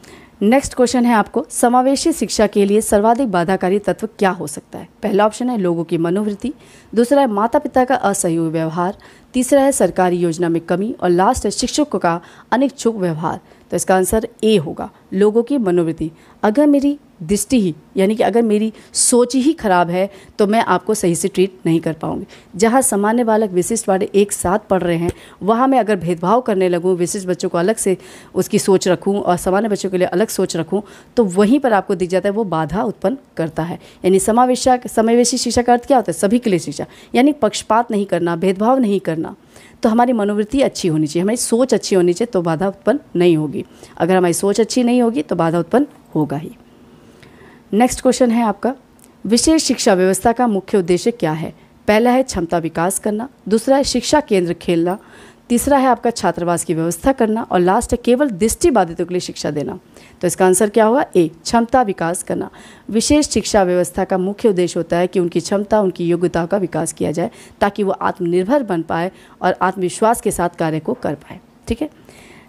नेक्स्ट क्वेश्चन है आपको, समावेशी शिक्षा के लिए सर्वाधिक बाधाकारी तत्व क्या हो सकता है? पहला ऑप्शन है लोगों की मनोवृत्ति, दूसरा है माता पिता का असहयोग व्यवहार, तीसरा है सरकारी योजना में कमी, और लास्ट है शिक्षकों का अनिच्छुक व्यवहार। तो इसका आंसर ए होगा। लोगों की मनोवृत्ति। अगर मेरी दृष्टि ही, यानी कि अगर मेरी सोच ही खराब है तो मैं आपको सही से ट्रीट नहीं कर पाऊँगी। जहाँ सामान्य बालक विशिष्ट वाले एक साथ पढ़ रहे हैं, वहाँ मैं अगर भेदभाव करने लगूँ, विशिष्ट बच्चों को अलग से उसकी सोच रखूँ और सामान्य बच्चों के लिए अलग सोच रखूँ तो वहीं पर आपको दिख जाता है वो बाधा उत्पन्न करता है। यानी समावेशा, समावेशी शिक्षा का अर्थ क्या होता है? सभी के लिए शिक्षा। यानी पक्षपात नहीं करना, भेदभाव नहीं करना। तो हमारी मनोवृत्ति अच्छी होनी चाहिए। हमारी सोच अच्छी होनी चाहिए तो बाधा उत्पन्न नहीं होगी। अगर हमारी सोच अच्छी नहीं होगी तो बाधा उत्पन्न होगा ही। नेक्स्ट क्वेश्चन है आपका। विशेष शिक्षा व्यवस्था का मुख्य उद्देश्य क्या है? पहला है क्षमता विकास करना, दूसरा है शिक्षा केंद्र खेलना तीसरा है आपका छात्रावास की व्यवस्था करना और लास्ट है केवल दृष्टि बाधितों के लिए शिक्षा देना। तो इसका आंसर क्या होगा ए क्षमता विकास करना। विशेष शिक्षा व्यवस्था का मुख्य उद्देश्य होता है कि उनकी क्षमता, उनकी योग्यता का विकास किया जाए, ताकि वो आत्मनिर्भर बन पाए और आत्मविश्वास के साथ कार्य को कर पाए। ठीक है?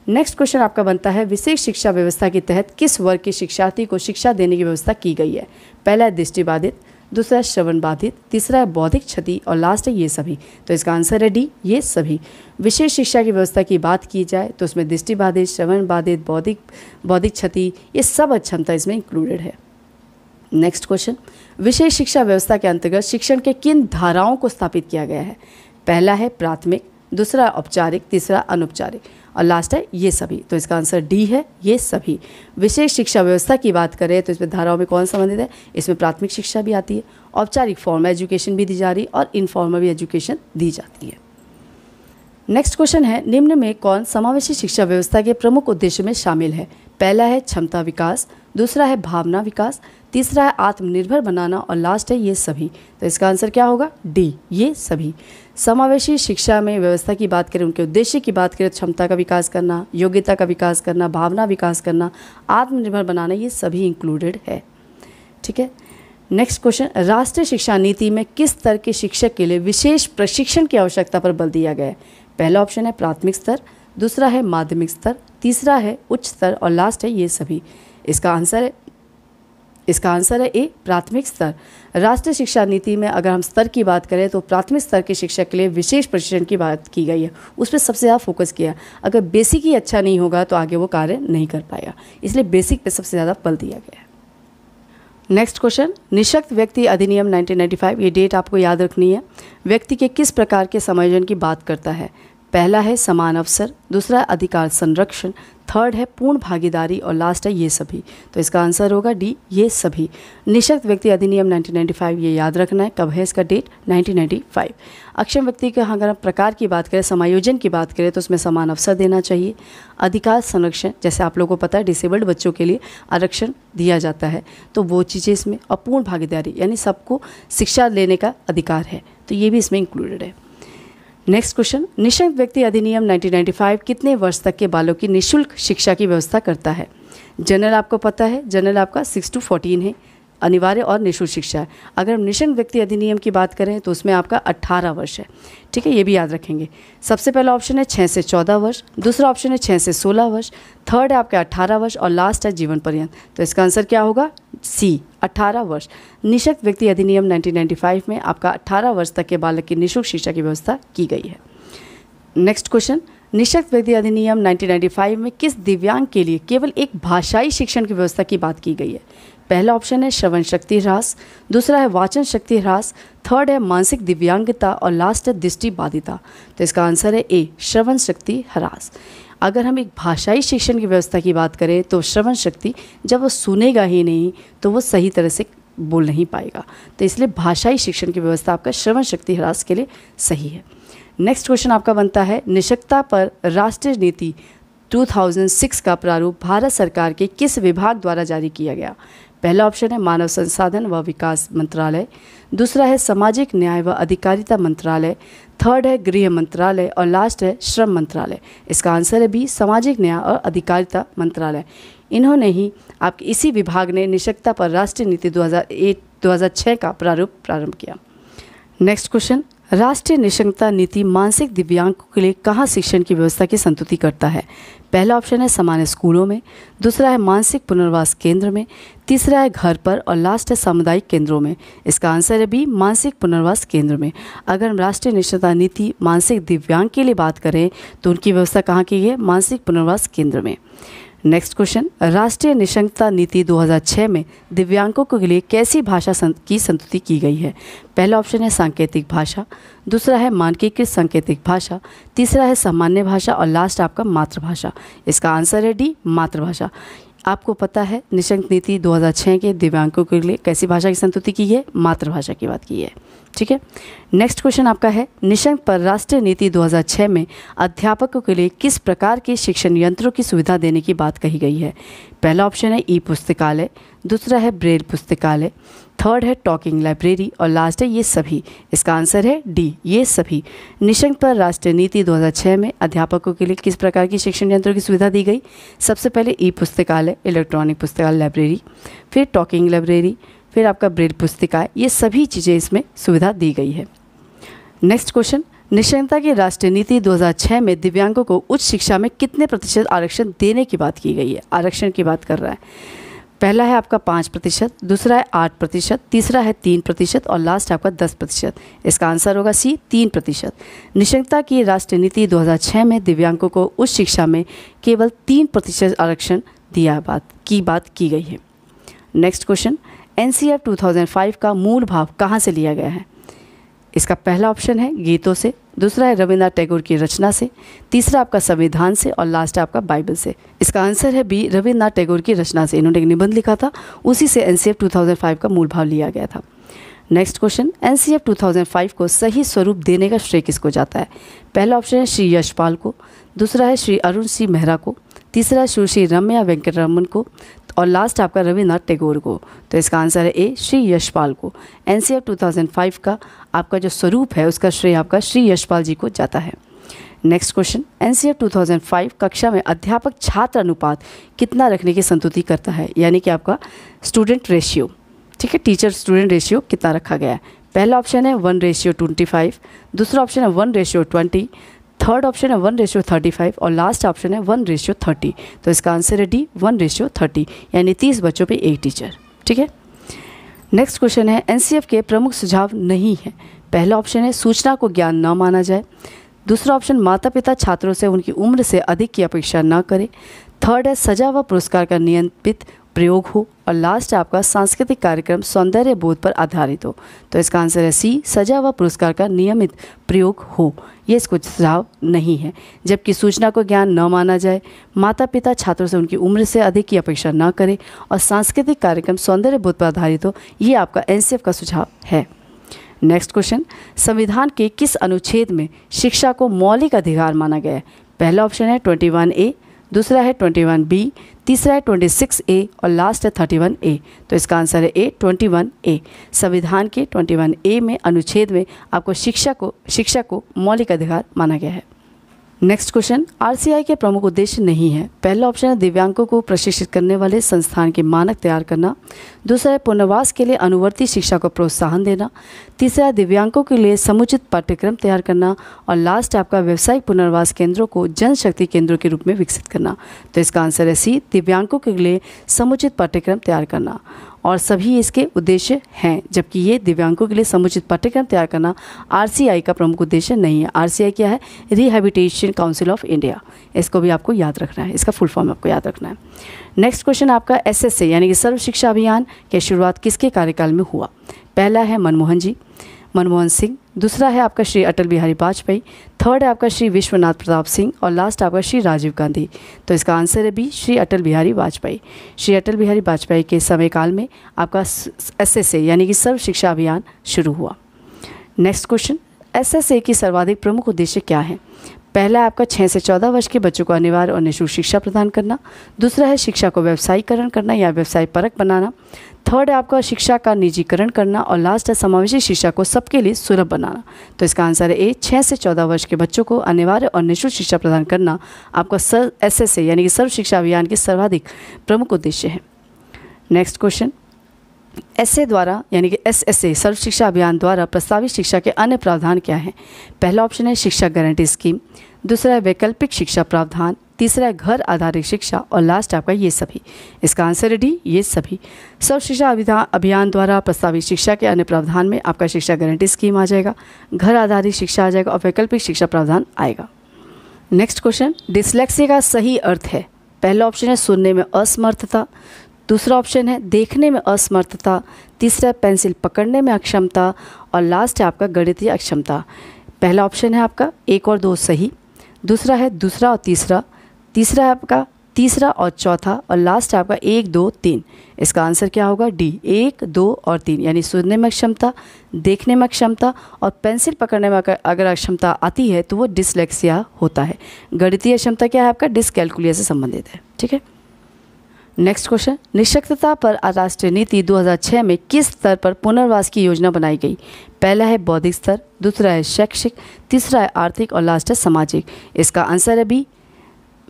नेक्स्ट क्वेश्चन आपका बनता है, विशेष शिक्षा व्यवस्था के तहत किस वर्ग के शिक्षार्थी को शिक्षा देने की व्यवस्था की गई है? पहला है दृष्टिबाधित दूसरा है श्रवण बाधित, तीसरा है बौद्धिक क्षति और लास्ट है ये सभी। तो इसका आंसर है डी, ये सभी। विशेष शिक्षा की व्यवस्था की बात की जाए तो उसमें दृष्टि बाधित, श्रवण बाधित, बौद्धिक बौद्धिक क्षति, ये सब अक्षमता इसमें इंक्लूडेड है। नेक्स्ट क्वेश्चन विशेष शिक्षा व्यवस्था के अंतर्गत शिक्षण के किन धाराओं को स्थापित किया गया है? पहला है प्राथमिक, दूसरा औपचारिक, तीसरा अनौपचारिक। और लास्ट है, ये सभी। तो इसका आंसर डी है, ये सभी। विशेष शिक्षा व्यवस्था की बात करें तो इसमें धाराओं में कौन संबंधित है? इसमें प्राथमिक शिक्षा भी आती है, औपचारिक फॉर्मल एजुकेशन भी दी जा रही है और इनफॉर्मल भी एजुकेशन दी जाती है। नेक्स्ट क्वेश्चन है, निम्न में कौन समावेशी शिक्षा व्यवस्था के प्रमुख उद्देश्य में शामिल है? पहला है क्षमता विकास, दूसरा है भावना विकास, तीसरा है आत्मनिर्भर बनाना और लास्ट है ये सभी। तो इसका आंसर क्या होगा? डी ये सभी। समावेशी शिक्षा में व्यवस्था की बात करें, उनके उद्देश्य की बात करें, क्षमता का विकास करना, योग्यता का विकास करना, भावना विकास करना, आत्मनिर्भर बनाना, ये सभी इंक्लूडेड है। ठीक है? नेक्स्ट क्वेश्चन राष्ट्रीय शिक्षा नीति में किस स्तर के शिक्षक के लिए विशेष प्रशिक्षण की आवश्यकता पर बल दिया गया है? पहला ऑप्शन है प्राथमिक स्तर, दूसरा है माध्यमिक स्तर, तीसरा है उच्च स्तर और लास्ट है ये सभी। इसका आंसर है, इसका आंसर है ए, प्राथमिक स्तर। राष्ट्रीय शिक्षा नीति में अगर हम स्तर की बात करें तो प्राथमिक स्तर के शिक्षक के लिए विशेष प्रशिक्षण की बात की गई है। उस पर सबसे ज़्यादा फोकस किया। अगर बेसिक ही अच्छा नहीं होगा तो आगे वो कार्य नहीं कर पाएगा। इसलिए बेसिक पर सबसे ज़्यादा बल दिया गया है। नेक्स्ट क्वेश्चन निशक्त व्यक्ति अधिनियम 1995 ये डेट आपको याद रखनी है। व्यक्ति के किस प्रकार के समायोजन की बात करता है? पहला है समान अवसर, दूसरा अधिकार संरक्षण थर्ड है पूर्ण भागीदारी और लास्ट है ये सभी। तो इसका आंसर होगा डी ये सभी। निशक्त व्यक्ति अधिनियम 1995 ये याद रखना है। कब है इसका डेट 1995 अक्षम व्यक्ति के अगर हम प्रकार की बात करें, समायोजन की बात करें तो उसमें समान अवसर देना चाहिए। अधिकार संरक्षण, जैसे आप लोगों को पता है डिसेबल्ड बच्चों के लिए आरक्षण दिया जाता है। तो वो चीज़ें इसमें अपूर्ण भागीदारी, यानी सबको शिक्षा लेने का अधिकार है। तो ये भी इसमें इंक्लूडेड है। नेक्स्ट क्वेश्चन निशंक व्यक्ति अधिनियम 1995 कितने वर्ष तक के बालों की निशुल्क शिक्षा की व्यवस्था करता है? जनरल आपको पता है, जनरल आपका सिक्स टू फोर्टीन है। अनिवार्य और निःशुल्क शिक्षा है। अगर हम निशंक व्यक्ति अधिनियम की बात करें तो उसमें आपका 18 वर्ष है। ठीक है, ये भी याद रखेंगे। सबसे पहला ऑप्शन है छः से चौदह वर्ष। दूसरा ऑप्शन है छः से सोलह वर्ष। थर्ड है आपका अट्ठारह वर्ष और लास्ट है जीवन पर्यंत। तो इसका आंसर क्या होगा? सी 18 वर्ष। निशक्त व्यक्ति अधिनियम 1995 में आपका 18 वर्ष तक के बालक की निःशुल्क शिक्षा की व्यवस्था की गई है। नेक्स्ट क्वेश्चन निशक्त व्यक्ति अधिनियम 1995 में किस दिव्यांग के लिए केवल एक भाषाई शिक्षण की व्यवस्था की बात की गई है? पहला ऑप्शन है श्रवण शक्ति ह्रास, दूसरा है वाचन शक्ति ह्रास, थर्ड है मानसिक दिव्यांगता और लास्ट है दृष्टि बाधिता। तो इसका आंसर है ए श्रवण शक्ति ह्रास। अगर हम एक भाषाई शिक्षण की व्यवस्था की बात करें तो श्रवण शक्ति जब वो सुनेगा ही नहीं तो वो सही तरह से बोल नहीं पाएगा। तो इसलिए भाषाई शिक्षण की व्यवस्था आपका श्रवण शक्ति ह्रास के लिए सही है। नेक्स्ट क्वेश्चन आपका बनता है निशक्ता पर राष्ट्रीय नीति 2006 का प्रारूप भारत सरकार के किस विभाग द्वारा जारी किया गया? पहला ऑप्शन है मानव संसाधन व विकास मंत्रालय। दूसरा है सामाजिक न्याय व अधिकारिता मंत्रालय। थर्ड है गृह मंत्रालय और लास्ट है श्रम मंत्रालय। इसका आंसर है बी, सामाजिक न्याय और अधिकारिता मंत्रालय। इन्होंने ही आपके इसी विभाग ने निशक्ता पर राष्ट्रीय नीति 2001 2006 का प्रारूप प्रारंभ किया। Next question. राष्ट्रीय निशंकता नीति मानसिक दिव्यांगों के लिए कहाँ शिक्षण की व्यवस्था की संतुति करता है? पहला ऑप्शन है सामान्य स्कूलों में, दूसरा है मानसिक पुनर्वास केंद्र में, तीसरा है घर पर और लास्ट है सामुदायिक केंद्रों में। इसका आंसर है बी मानसिक पुनर्वास केंद्र में। अगर हम राष्ट्रीय निश्चता नीति मानसिक दिव्यांग के लिए बात करें तो उनकी व्यवस्था कहाँ की है? मानसिक पुनर्वास केंद्र में। नेक्स्ट क्वेश्चन राष्ट्रीय निशंकता नीति 2006 में दिव्यांगों के लिए कैसी भाषा की संतुति की गई है? पहला ऑप्शन है सांकेतिक भाषा। दूसरा है मानकीकृत सांकेतिक भाषा। तीसरा है सामान्य भाषा और लास्ट आपका मातृभाषा। इसका आंसर है डी मातृभाषा। आपको पता है निशंक नीति 2006 के दिव्यांगों के लिए कैसी भाषा की संतुति की है? मातृभाषा की बात की है। ठीक है? नेक्स्ट क्वेश्चन आपका है, निशंक पर राष्ट्रीय नीति 2006 में अध्यापकों के लिए किस प्रकार के शिक्षण यंत्रों की सुविधा देने की बात कही गई है? पहला ऑप्शन है ई पुस्तकालय, दूसरा है ब्रेल पुस्तकालय थर्ड है टॉकिंग लाइब्रेरी और लास्ट है ये सभी। इसका आंसर है डी ये सभी। निशंक पर राष्ट्रीय नीति 2006 में अध्यापकों के लिए किस प्रकार की शिक्षण यंत्रों की सुविधा दी गई? सबसे पहले ई पुस्तकालय, इलेक्ट्रॉनिक पुस्तकालय लाइब्रेरी, फिर टॉकिंग लाइब्रेरी फिर आपका ब्रेल पुस्तिका, ये सभी चीज़ें इसमें सुविधा दी गई है। नेक्स्ट क्वेश्चन निशंकता की राष्ट्रीय नीति 2006 में दिव्यांगों को उच्च शिक्षा में कितने प्रतिशत आरक्षण देने की बात की गई है? आरक्षण की बात कर रहा है। पहला है आपका पाँच प्रतिशत, दूसरा है आठ प्रतिशत, तीसरा है तीन प्रतिशत और लास्ट आपका दस प्रतिशत। इसका आंसर होगा सी, तीन प्रतिशत। निशंकता की राष्ट्रीय नीति 2006 में दिव्यांगों को उच्च शिक्षा में केवल तीन प्रतिशत आरक्षण दिया बात, की बात की गई है। Next question N C F two thousand five का मूल भाव कहाँ से लिया गया है? इसका पहला ऑप्शन है गीतों से, दूसरा है रविन्द्रनाथ टैगोर की रचना से, तीसरा आपका संविधान से और लास्ट है आपका बाइबल से। इसका आंसर है बी, रविन्द्रनाथ टैगोर की रचना से। इन्होंने एक निबंध लिखा था, उसी से N C F two thousand five का मूल भाव लिया गया था। Next question N C F two thousand five को सही स्वरूप देने का श्रेय किसको जाता है? पहला ऑप्शन है श्री यशपाल को, दूसरा है श्री अरुण सिंह मेहरा को तीसरा सुश्री रम्या वेंकटरमन को और लास्ट आपका रविन्द्रनाथ टैगोर को। तो इसका आंसर है ए, श्री यशपाल को। N C F two thousand five का आपका जो स्वरूप है, उसका श्रेय आपका श्री यशपाल जी को जाता है। Next question N C F two thousand five कक्षा में अध्यापक छात्र अनुपात कितना रखने की संतुति करता है? यानी कि आपका स्टूडेंट रेशियो ठीक है टीचर स्टूडेंट रेशियो कितना रखा गया है? पहला ऑप्शन है वन रेशियो ट्वेंटी फाइव दूसरा ऑप्शन है one ratio twenty third option है वन रेशियो थर्टी फाइव और लास्ट ऑप्शन है वन रेशियो थर्टी तो इसका आंसर है डी वन रेशियो थर्टी यानी तीस बच्चों पे एक टीचर ठीक है? नेक्स्ट क्वेश्चन है एनसीएफ के प्रमुख सुझाव नहीं है. पहला ऑप्शन है, सूचना को ज्ञान न माना जाए. दूसरा ऑप्शन माता पिता छात्रों से उनकी उम्र से अधिक की अपेक्षा न करें. थर्ड है, सजा व पुरस्कार का नियंत्रित प्रयोग हो और लास्ट आपका सांस्कृतिक कार्यक्रम सौंदर्य बोध पर आधारित हो। तो इसका आंसर है सी सजा व पुरस्कार का नियमित प्रयोग हो। ये इसको सुझाव नहीं है, जबकि सूचना को ज्ञान न माना जाए माता पिता छात्रों से उनकी उम्र से अधिक की अपेक्षा न करें और सांस्कृतिक कार्यक्रम सौंदर्य बोध पर आधारित हो, ये आपका एनसीएफ का सुझाव है। नेक्स्ट क्वेश्चन संविधान के किस अनुच्छेद में शिक्षा को मौलिक अधिकार माना गया है? पहला ऑप्शन है ट्वेंटी वन ए दूसरा है ट्वेंटी वन बी, तीसरा है ट्वेंटी सिक्स ए और लास्ट है थर्टी वन ए। तो इसका आंसर है ए ट्वेंटी वन ए। संविधान के ट्वेंटी वन ए में अनुच्छेद में आपको शिक्षा को शिक्षा को मौलिक अधिकार माना गया है। नेक्स्ट क्वेश्चन आरसीआई के प्रमुख उद्देश्य नहीं है। पहला ऑप्शन है दिव्यांगों को प्रशिक्षित करने वाले संस्थान के मानक तैयार करना। दूसरा है पुनर्वास के लिए अनुवर्ती शिक्षा को प्रोत्साहन देना। तीसरा दिव्यांगों के लिए समुचित पाठ्यक्रम तैयार करना। और लास्ट आपका व्यवसायिक पुनर्वास केंद्रों को जनशक्ति केंद्रों के रूप में विकसित करना। तो इसका आंसर है सी दिव्यांगों के लिए समुचित पाठ्यक्रम तैयार करना। और सभी इसके उद्देश्य हैं, जबकि ये दिव्यांगों के लिए समुचित पाठ्यक्रम तैयार करना आरसीआई का प्रमुख उद्देश्य नहीं है। आरसीआई क्या है? रिहेबिटेशन काउंसिल ऑफ़ इंडिया इसको भी आपको याद रखना है, इसका फुल फॉर्म आपको याद रखना है। नेक्स्ट क्वेश्चन आपका एसएसए यानी कि सर्व शिक्षा अभियान की शुरुआत किसके कार्यकाल में हुआ? पहला है मनमोहन जी मनमोहन सिंह, दूसरा है आपका श्री अटल बिहारी वाजपेयी थर्ड है आपका श्री विश्वनाथ प्रताप सिंह और लास्ट आपका श्री राजीव गांधी। तो इसका आंसर है बी श्री अटल बिहारी वाजपेयी। श्री अटल बिहारी वाजपेयी के समय काल में आपका एस एस यानी कि सर्व शिक्षा अभियान शुरू हुआ। Next question S S A की सर्वाधिक प्रमुख उद्देश्य क्या है? पहला आपका छः से चौदह वर्ष के बच्चों को अनिवार्य और निःशुल्क शिक्षा प्रदान करना। दूसरा है शिक्षा को व्यवसायीकरण करना या व्यवसाय परक बनाना। थर्ड है आपका शिक्षा का निजीकरण करना और लास्ट है समावेशी शिक्षा को सबके लिए सुलभ बनाना। तो इसका आंसर है ए छः से चौदह वर्ष के बच्चों को अनिवार्य और निःशुल्क शिक्षा प्रदान करना आपका सर एस यानी कि सर्व शिक्षा अभियान के सर्वाधिक प्रमुख उद्देश्य है। Next question. एसए द्वारा, यानी कि एस एस ए सर्व शिक्षा अभियान द्वारा प्रस्तावित शिक्षा के अन्य प्रावधान क्या हैं? पहला ऑप्शन है शिक्षा गारंटी स्कीम। दूसरा है वैकल्पिक शिक्षा प्रावधान। तीसरा है घर आधारित शिक्षा। और लास्ट आपका ये सभी। इसका आंसर है डी ये सभी। सर्व शिक्षा अभियान द्वारा प्रस्तावित शिक्षा के अन्य प्रावधान में आपका शिक्षा गारंटी स्कीम आ जाएगा। घर आधारित शिक्षा आ जाएगा और वैकल्पिक शिक्षा प्रावधान आएगा। नेक्स्ट क्वेश्चन डिसलेक्सी का सही अर्थ है। पहला ऑप्शन है सुनने में असमर्थता। दूसरा ऑप्शन है, देखने में असमर्थता। तीसरा पेंसिल पकड़ने में अक्षमता। और लास्ट है आपका गणितीय अक्षमता। पहला ऑप्शन है आपका, एक और दो सही। दूसरा है, दूसरा और तीसरा। तीसरा है आपका, तीसरा और चौथा। और लास्ट है आपका, एक, दो, तीन। इसका आंसर क्या होगा? डी। एक, दो और तीन। यानी सुनने में क्षमता देखने में क्षमता और पेंसिल पकड़ने में अगर अक्षमता आती है तो वो डिसलेक्सिया होता है। गणितीय क्षमता क्या है आपका? डिसकैलकुलिया से संबंधित है। ठीक है? नेक्स्ट क्वेश्चन निशक्तता पर राष्ट्रीय नीति 2006 में किस स्तर पर पुनर्वास की योजना बनाई गई? पहला है बौद्धिक स्तर, दूसरा है शैक्षिक, तीसरा है आर्थिक और लास्ट है सामाजिक। इसका आंसर है बी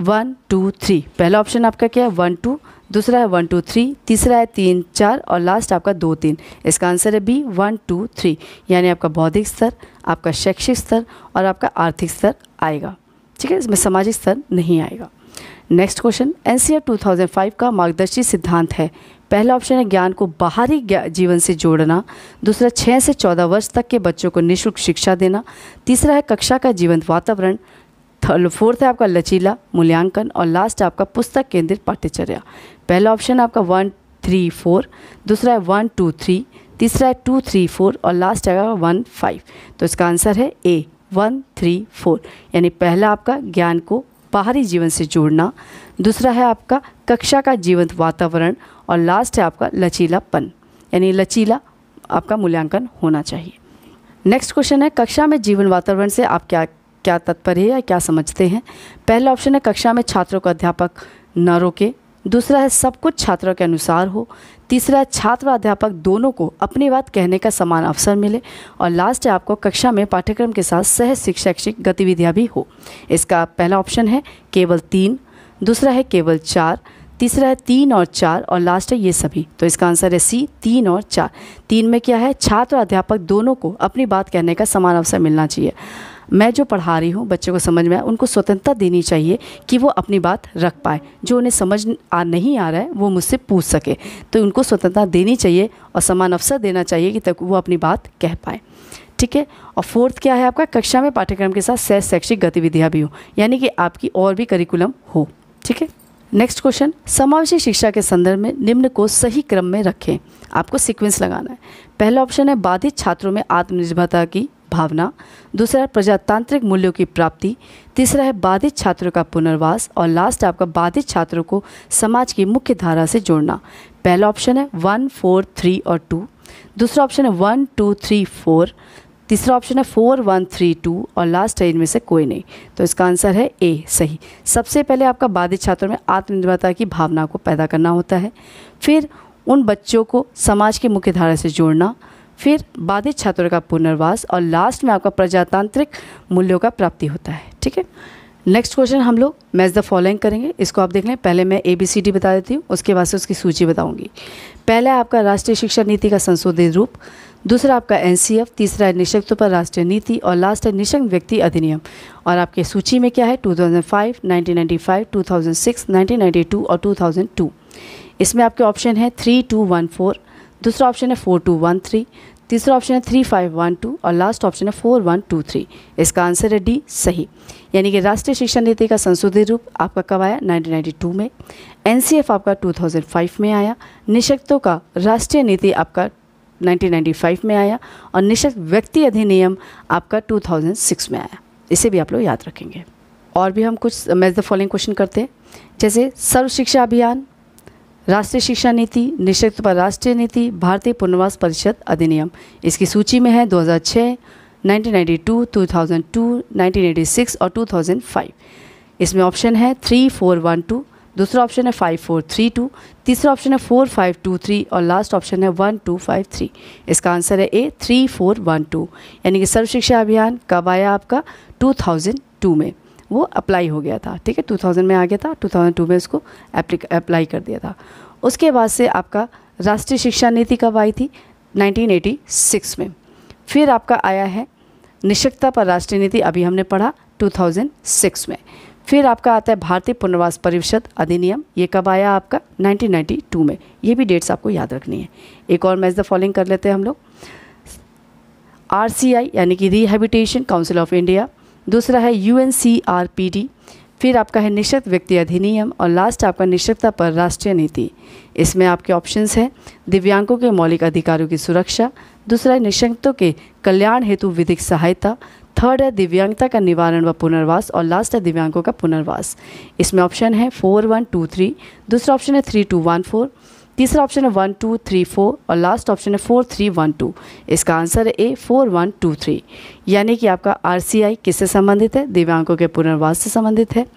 वन टू थ्री पहला ऑप्शन आपका क्या है? वन टू दूसरा है वन टू थ्री तीसरा है तीन, चार और लास्ट आपका दो, तीन. इसका आंसर है बी वन टू थ्री यानी आपका बौद्धिक स्तर, आपका शैक्षिक स्तर और आपका आर्थिक स्तर आएगा। ठीक है? इसमें सामाजिक स्तर नहीं आएगा। Next question N C two thousand five का मार्गदर्शी सिद्धांत है। पहला ऑप्शन है ज्ञान को बाहरी जीवन से जोड़ना। दूसरा छः से चौदह वर्ष तक के बच्चों को निःशुल्क शिक्षा देना। तीसरा है कक्षा का जीवंत वातावरण। फोर्थ है आपका लचीला मूल्यांकन। और लास्ट आपका पुस्तक केंद्रित पाठ्यचर्या। पहला ऑप्शन है आपका वन थ्री फोर दूसरा है वन टू थ्री तीसरा है टू थ्री फोर और लास्ट आएगा वन फाइव तो इसका आंसर है ए वन थ्री फोर यानी पहला आपका ज्ञान को बाहरी जीवन से जोड़ना, दूसरा है आपका कक्षा का जीवंत वातावरण और लास्ट है आपका लचीलापन, यानी लचीला आपका मूल्यांकन होना चाहिए। नेक्स्ट क्वेश्चन है, कक्षा में जीवन वातावरण से आप क्या क्या तत्पर है या क्या समझते हैं? पहला ऑप्शन है, कक्षा में छात्रों को अध्यापक न रोके दूसरा है, सब कुछ छात्रों के अनुसार हो। तीसरा है, छात्र और अध्यापक दोनों को अपनी बात कहने का समान अवसर मिले। और लास्ट है, आपको कक्षा में पाठ्यक्रम के साथ सह शैक्षिक गतिविधियाँ भी हो। इसका पहला ऑप्शन है, केवल तीन। दूसरा है, केवल चार। तीसरा है, तीन और चार। और लास्ट है, ये सभी। तो इसका आंसर है सी तीन और चार। तीन में क्या है, छात्र और अध्यापक दोनों को अपनी बात कहने का समान अवसर मिलना चाहिए। मैं जो पढ़ा रही हूँ, बच्चे को समझ में आए, उनको स्वतंत्रता देनी चाहिए कि वो अपनी बात रख पाए। जो उन्हें समझ आ, नहीं आ रहा है, वो मुझसे पूछ सके। तो उनको स्वतंत्रता देनी चाहिए और समान अवसर देना चाहिए कि तक वो अपनी बात कह पाए। ठीक है? और फोर्थ क्या है आपका? कक्षा में पाठ्यक्रम के साथ सह शैक्षिक गतिविधियाँ भी हो, यानी कि आपकी और भी करिकुलम हो। ठीक है? नेक्स्ट क्वेश्चन समावेशी शिक्षा के संदर्भ में निम्न को सही क्रम में रखें। आपको सीक्वेंस लगाना है। पहला ऑप्शन है, बाधित छात्रों में आत्मनिर्भरता की भावना, दूसरा प्रजातांत्रिक मूल्यों की प्राप्ति, तीसरा है बाधित छात्रों का पुनर्वास और लास्ट आपका बाधित छात्रों को समाज की मुख्य धारा से जोड़ना। पहला ऑप्शन है वन फोर थ्री और टू दूसरा ऑप्शन है वन टू थ्री फोर तीसरा ऑप्शन है फोर वन थ्री टू और लास्ट है इनमें से कोई नहीं। तो इसका आंसर है ए सही। सबसे पहले आपका बाधित छात्रों में आत्मनिर्भरता की भावना को पैदा करना होता है। फिर उन बच्चों को समाज की मुख्य धारा से जोड़ना। फिर बाधित छात्रों का पुनर्वास और लास्ट में आपका प्रजातांत्रिक मूल्यों का प्राप्ति होता है ठीक है? नेक्स्ट क्वेश्चन हम लोग मैच द फॉलोइंग करेंगे। इसको आप देख लें। पहले मैं ए बी सी डी बता देती हूँ उसके बाद से उसकी सूची बताऊँगी। पहला आपका राष्ट्रीय शिक्षा नीति का संशोधित रूप दूसरा आपका एनसीएफ तीसरा है निशक्तों पर राष्ट्रीय नीति और लास्ट है निशंक व्यक्ति अधिनियम। और आपके सूची में क्या है? 2005, 1995, 2006, 1992 और 2002 इसमें आपके ऑप्शन है थ्री टू वन फोर दूसरा ऑप्शन है फोर टू वन थ्री, तीसरा ऑप्शन है थ्री फाइव वन टू और लास्ट ऑप्शन है फोर वन टू थ्री। इसका आंसर है डी सही। यानी कि राष्ट्रीय शिक्षा नीति का संशोधित रूप आपका कब आया? 1992 में। एनसीएफ आपका 2005 में आया। निशक्तों का राष्ट्रीय नीति आपका 1995 में आया और निशक्त व्यक्ति अधिनियम आपका 2006 में आया। इसे भी आप लोग याद रखेंगे। और भी हम कुछ मैच द फॉलोइंग क्वेश्चन करते हैं। जैसे सर्व शिक्षा अभियान राष्ट्रीय शिक्षा नीति निशक्त पर राष्ट्रीय नीति भारतीय पुनर्वास परिषद अधिनियम। इसकी सूची में है 2006, 1992, 2002, 1986 और 2005 इसमें ऑप्शन है थ्री फोर वन टू दूसरा ऑप्शन है फाइव फोर थ्री टू तीसरा ऑप्शन है फोर फाइव टू थ्री और लास्ट ऑप्शन है वन टू फाइव थ्री। इसका आंसर है A three four one two. यानी कि सर्व शिक्षा अभियान कब आया आपका? टू थाउज़ेंड टू में। वो अप्लाई हो गया था। ठीक है? टू थाउज़ेंड में आ गया था टू थाउज़ेंड टू में उसको अप्लाई कर दिया था। उसके बाद से आपका राष्ट्रीय शिक्षा नीति कब आई थी? 1986 में। फिर आपका आया है निश्चितता पर राष्ट्रीय नीति, अभी हमने पढ़ा 2006 में। फिर आपका आता है भारतीय पुनर्वास परिषद अधिनियम, ये कब आया आपका? 1992 में। ये भी डेट्स आपको याद रखनी है। एक और मैच द फॉलोइंग कर लेते हैं हम लोग। आरसीआई यानी कि रिहेबिटेशन काउंसिल ऑफ़ इंडिया दूसरा है UNCRPD फिर आपका है निश्चित व्यक्ति अधिनियम और लास्ट आपका निश्चितता पर राष्ट्रीय नीति। इसमें आपके ऑप्शंस हैं दिव्यांगों के मौलिक अधिकारों की सुरक्षा, दूसरा है निशक्तों के कल्याण हेतु विधिक सहायता थर्ड है दिव्यांगता का निवारण व पुनर्वास और लास्ट है दिव्यांगों का पुनर्वास। इसमें ऑप्शन है फोर वन टू थ्री दूसरा ऑप्शन है थ्री टू वन फोर तीसरा ऑप्शन है वन, टू, थ्री, फोर और लास्ट ऑप्शन है फोर, थ्री, वन, टू। इसका आंसर है A, four, one, two, three. यानी कि आपका आई किससे संबंधित है? दिव्यांगों के पुनर्वास से संबंधित है।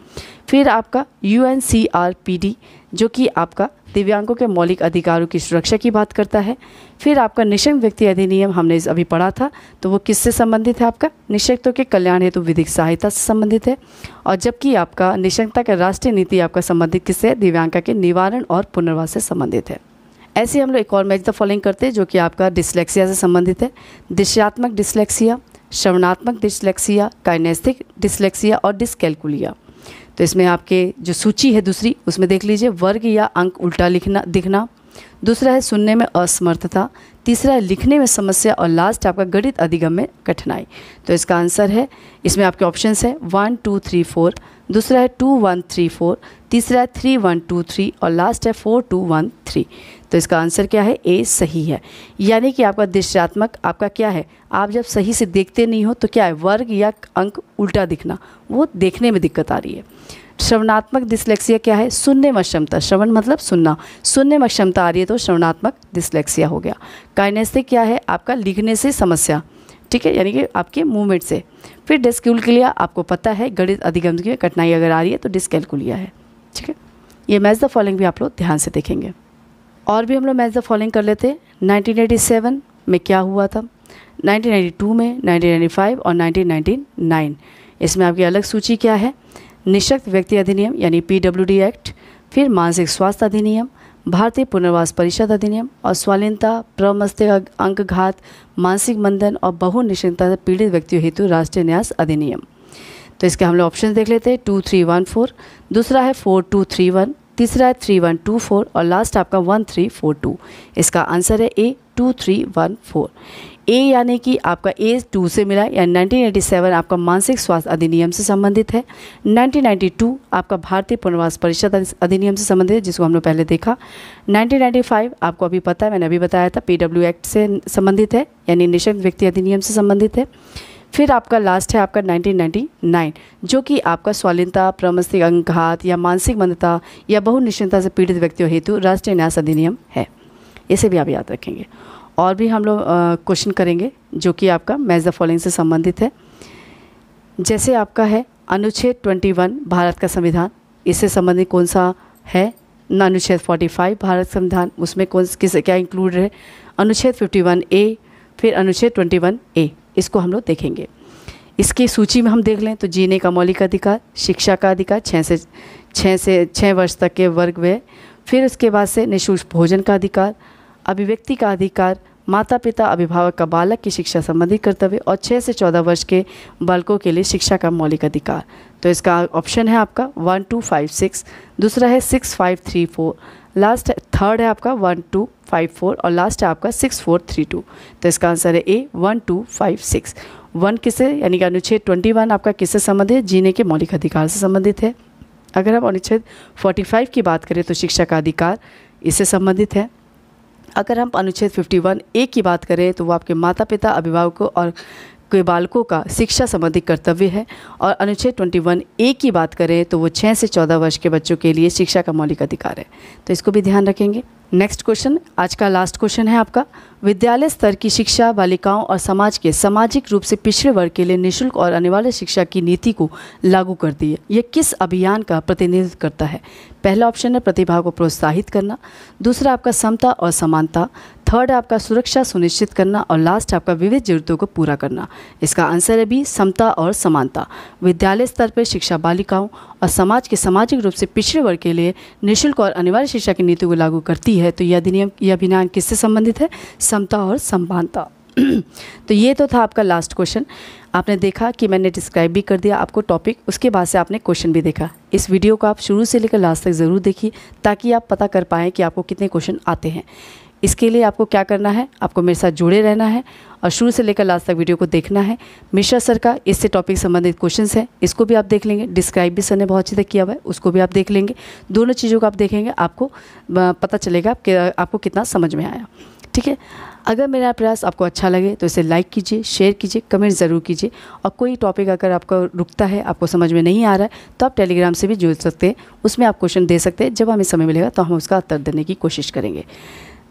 फिर आपका U N C R P D जो कि आपका दिव्यांगों के मौलिक अधिकारों की सुरक्षा की बात करता है। फिर आपका निशक्त व्यक्ति अधिनियम हमने अभी पढ़ा था तो वो किससे संबंधित है आपका? निशक्तों के कल्याण हेतु विधिक सहायता से संबंधित है। और जबकि आपका निशक्तता का राष्ट्रीय नीति आपका संबंधित किससे दिव्यांगता के निवारण और पुनर्वास से संबंधित है। ऐसे हम लोग एक और मैच द फॉलोइंग करते हैं, जो कि आपका डिसलेक्सिया से संबंधित है। दिशात्मक डिसलेक्सिया श्रवणात्मक डिसलेक्सिया काइनेस्थिक डिसलेक्सिया और डिसकैलकुलिया तो इसमें आपके जो सूची है दूसरी, उसमें देख लीजिए, वर्ग या अंक उल्टा लिखना, दिखना। दूसरा है सुनने में असमर्थता। तीसरा है लिखने में समस्या और लास्ट आपका गणित अधिगम में कठिनाई। तो इसका आंसर है, इसमें आपके ऑप्शंस है। वन टू थ्री फोर दूसरा है टू वन थ्री फोर तीसरा है थ्री वन टू थ्री और लास्ट है फोर टू वन थ्री तो इसका आंसर क्या है? ए सही है। यानी कि आपका दृश्यात्मक आपका क्या है? आप जब सही से देखते नहीं हो तो क्या है? वर्ग या अंक उल्टा दिखना। वो देखने में दिक्कत आ रही है। श्रवणात्मक डिसलेक्सिया क्या है? सुनने में क्षमता श्रवण मतलब सुनना। सुनने में क्षमता आ रही है तो श्रवणात्मक डिसलेक्सिया हो गया। काइनेस्टिक क्या है? आपका लिखने से समस्या। ठीक है? यानी कि आपके मूवमेंट से। फिर डिस्क्यूलकुलिया आपको पता है, गणित अधिगम की कठिनाई अगर आ रही है तो डिस्कैलकुलिया है। ठीक है? ये मैच द फॉलोइंग भी आप लोग ध्यान से देखेंगे। और भी हम लोग मैच द फॉलोइंग कर लेते हैं। 1987 में क्या हुआ था? 1992 में 1995 और 1999 इसमें आपकी अलग सूची क्या है? निशक्त व्यक्ति अधिनियम, यानी पीडब्ल्यूडी एक्ट, फिर मानसिक स्वास्थ्य अधिनियम, भारतीय पुनर्वास परिषद अधिनियम और स्वालीनता प्रमस्तिक अंकघात मानसिक मंदन और बहुनिश्चितता से पीड़ित व्यक्तियों हेतु राष्ट्रीय न्यास अधिनियम। तो इसके हम लोग ऑप्शन देख लेते हैं टू थ्री वन फोर दूसरा है फोर टू थ्री वन तीसरा है थ्री वन टू फोर और लास्ट आपका वन थ्री फोर टू। इसका आंसर है A two three one four A यानी कि आपका ए टू से मिला या 1987 आपका मानसिक स्वास्थ्य अधिनियम से संबंधित है। 1992 आपका भारतीय पुनर्वास परिषद अधिनियम से संबंधित है, जिसको हमने पहले देखा। 1995 आपको अभी पता है, मैंने अभी बताया था पीडब्ल्यू एक्ट से संबंधित है, यानी निशक्त व्यक्ति अधिनियम से संबंधित है। फिर आपका लास्ट है आपका 1999 जो कि आपका स्वालीनता प्रमस्तिक अंगघात या मानसिक मंदता या बहुनिश्चितता से पीड़ित व्यक्तियों हेतु राष्ट्रीय न्यास अधिनियम है। इसे भी आप याद रखेंगे। और भी हम लोग क्वेश्चन करेंगे, जो कि आपका मैच द फॉलोइंग से संबंधित है। जैसे आपका है, अनुच्छेद 21 भारत का संविधान। इससे संबंधित कौन सा है? न अनुच्छेद 45 भारत संविधान। उसमें कौन, किस, क्या इंक्लूड है अनुच्छेद 51 ए फिर अनुच्छेद 21 ए इसको हम लोग देखेंगे। इसकी सूची में हम देख लें तो जीने का मौलिक अधिकार, शिक्षा का अधिकार छः से छः से छः वर्ष तक के वर्ग वे फिर उसके बाद से निःशुल्क भोजन का अधिकार, अभिव्यक्ति का अधिकार माता पिता अभिभावक का बालक की शिक्षा संबंधी कर्तव्य और छः से चौदह वर्ष के बालकों के लिए शिक्षा का मौलिक अधिकार। तो इसका ऑप्शन है आपका वन टू फाइव सिक्स दूसरा है six five three four last है थर्ड है आपका वन टू फाइव फोर और लास्ट है आपका सिक्स फोर थ्री टू तो इसका आंसर है A one two five six one किसे, यानी कि अनुच्छेद ट्वेंटी वन आपका किससे संबंधित? जीने के मौलिक अधिकार से संबंधित है। अगर हम अनुच्छेद फोर्टी फाइव की बात करें तो शिक्षा का अधिकार इससे संबंधित है। अगर हम अनुच्छेद 51 ए की बात करें तो वो आपके माता पिता अभिभावकों और के बालकों का शिक्षा संबंधी कर्तव्य है और अनुच्छेद 21 ए की बात करें तो वो छः से 14 वर्ष के बच्चों के लिए शिक्षा का मौलिक अधिकार है। तो इसको भी ध्यान रखेंगे। नेक्स्ट क्वेश्चन आज का लास्ट क्वेश्चन है आपका. विद्यालय स्तर की शिक्षा बालिकाओं और समाज के सामाजिक रूप से पिछड़े वर्ग के लिए निशुल्क और अनिवार्य शिक्षा की नीति को लागू करती है। यह किस अभियान का प्रतिनिधित्व करता है? पहला ऑप्शन है प्रतिभा को प्रोत्साहित करना। दूसरा आपका समता और समानता। थर्ड आपका सुरक्षा सुनिश्चित करना। और लास्ट आपका विविध जरूरतों को पूरा करना। इसका आंसर है भी समता और समानता। विद्यालय स्तर पर शिक्षा बालिकाओं और समाज के सामाजिक रूप से पिछड़े वर्ग के लिए निःशुल्क और अनिवार्य शिक्षा की नीति को लागू करती है तो यह अधिनियम, यह अभियान किससे संबंधित है? समता और समानता तो ये तो था आपका लास्ट क्वेश्चन आपने देखा कि मैंने डिस्क्राइब भी कर दिया आपको टॉपिक उसके बाद से आपने क्वेश्चन भी देखा। इस वीडियो को आप शुरू से लेकर लास्ट तक ज़रूर देखिए, ताकि आप पता कर पाएँ कि आपको कितने क्वेश्चन आते हैं। इसके लिए आपको क्या करना है? आपको मेरे साथ जुड़े रहना है और शुरू से लेकर लास्ट तक वीडियो को देखना है। मिश्रा सर का इससे टॉपिक संबंधित क्वेश्चंस है। इसको भी आप देख लेंगे। डिस्क्राइब भी सर ने बहुत अच्छी तक किया हुआ है। उसको भी आप देख लेंगे। दोनों चीज़ों को आप देखेंगे, आपको पता चलेगा कि आपको कितना समझ में आया। ठीक है? अगर मेरा प्रयास आपको अच्छा लगे तो इसे लाइक कीजिए शेयर कीजिए कमेंट ज़रूर कीजिए। और कोई टॉपिक अगर आपको रुकता है, आपको समझ में नहीं आ रहा है तो आप टेलीग्राम से भी जुड़ सकते हैं। उसमें आप क्वेश्चन दे सकते हैं। जब हमें समय मिलेगा तो हम उसका उत्तर देने की कोशिश करेंगे।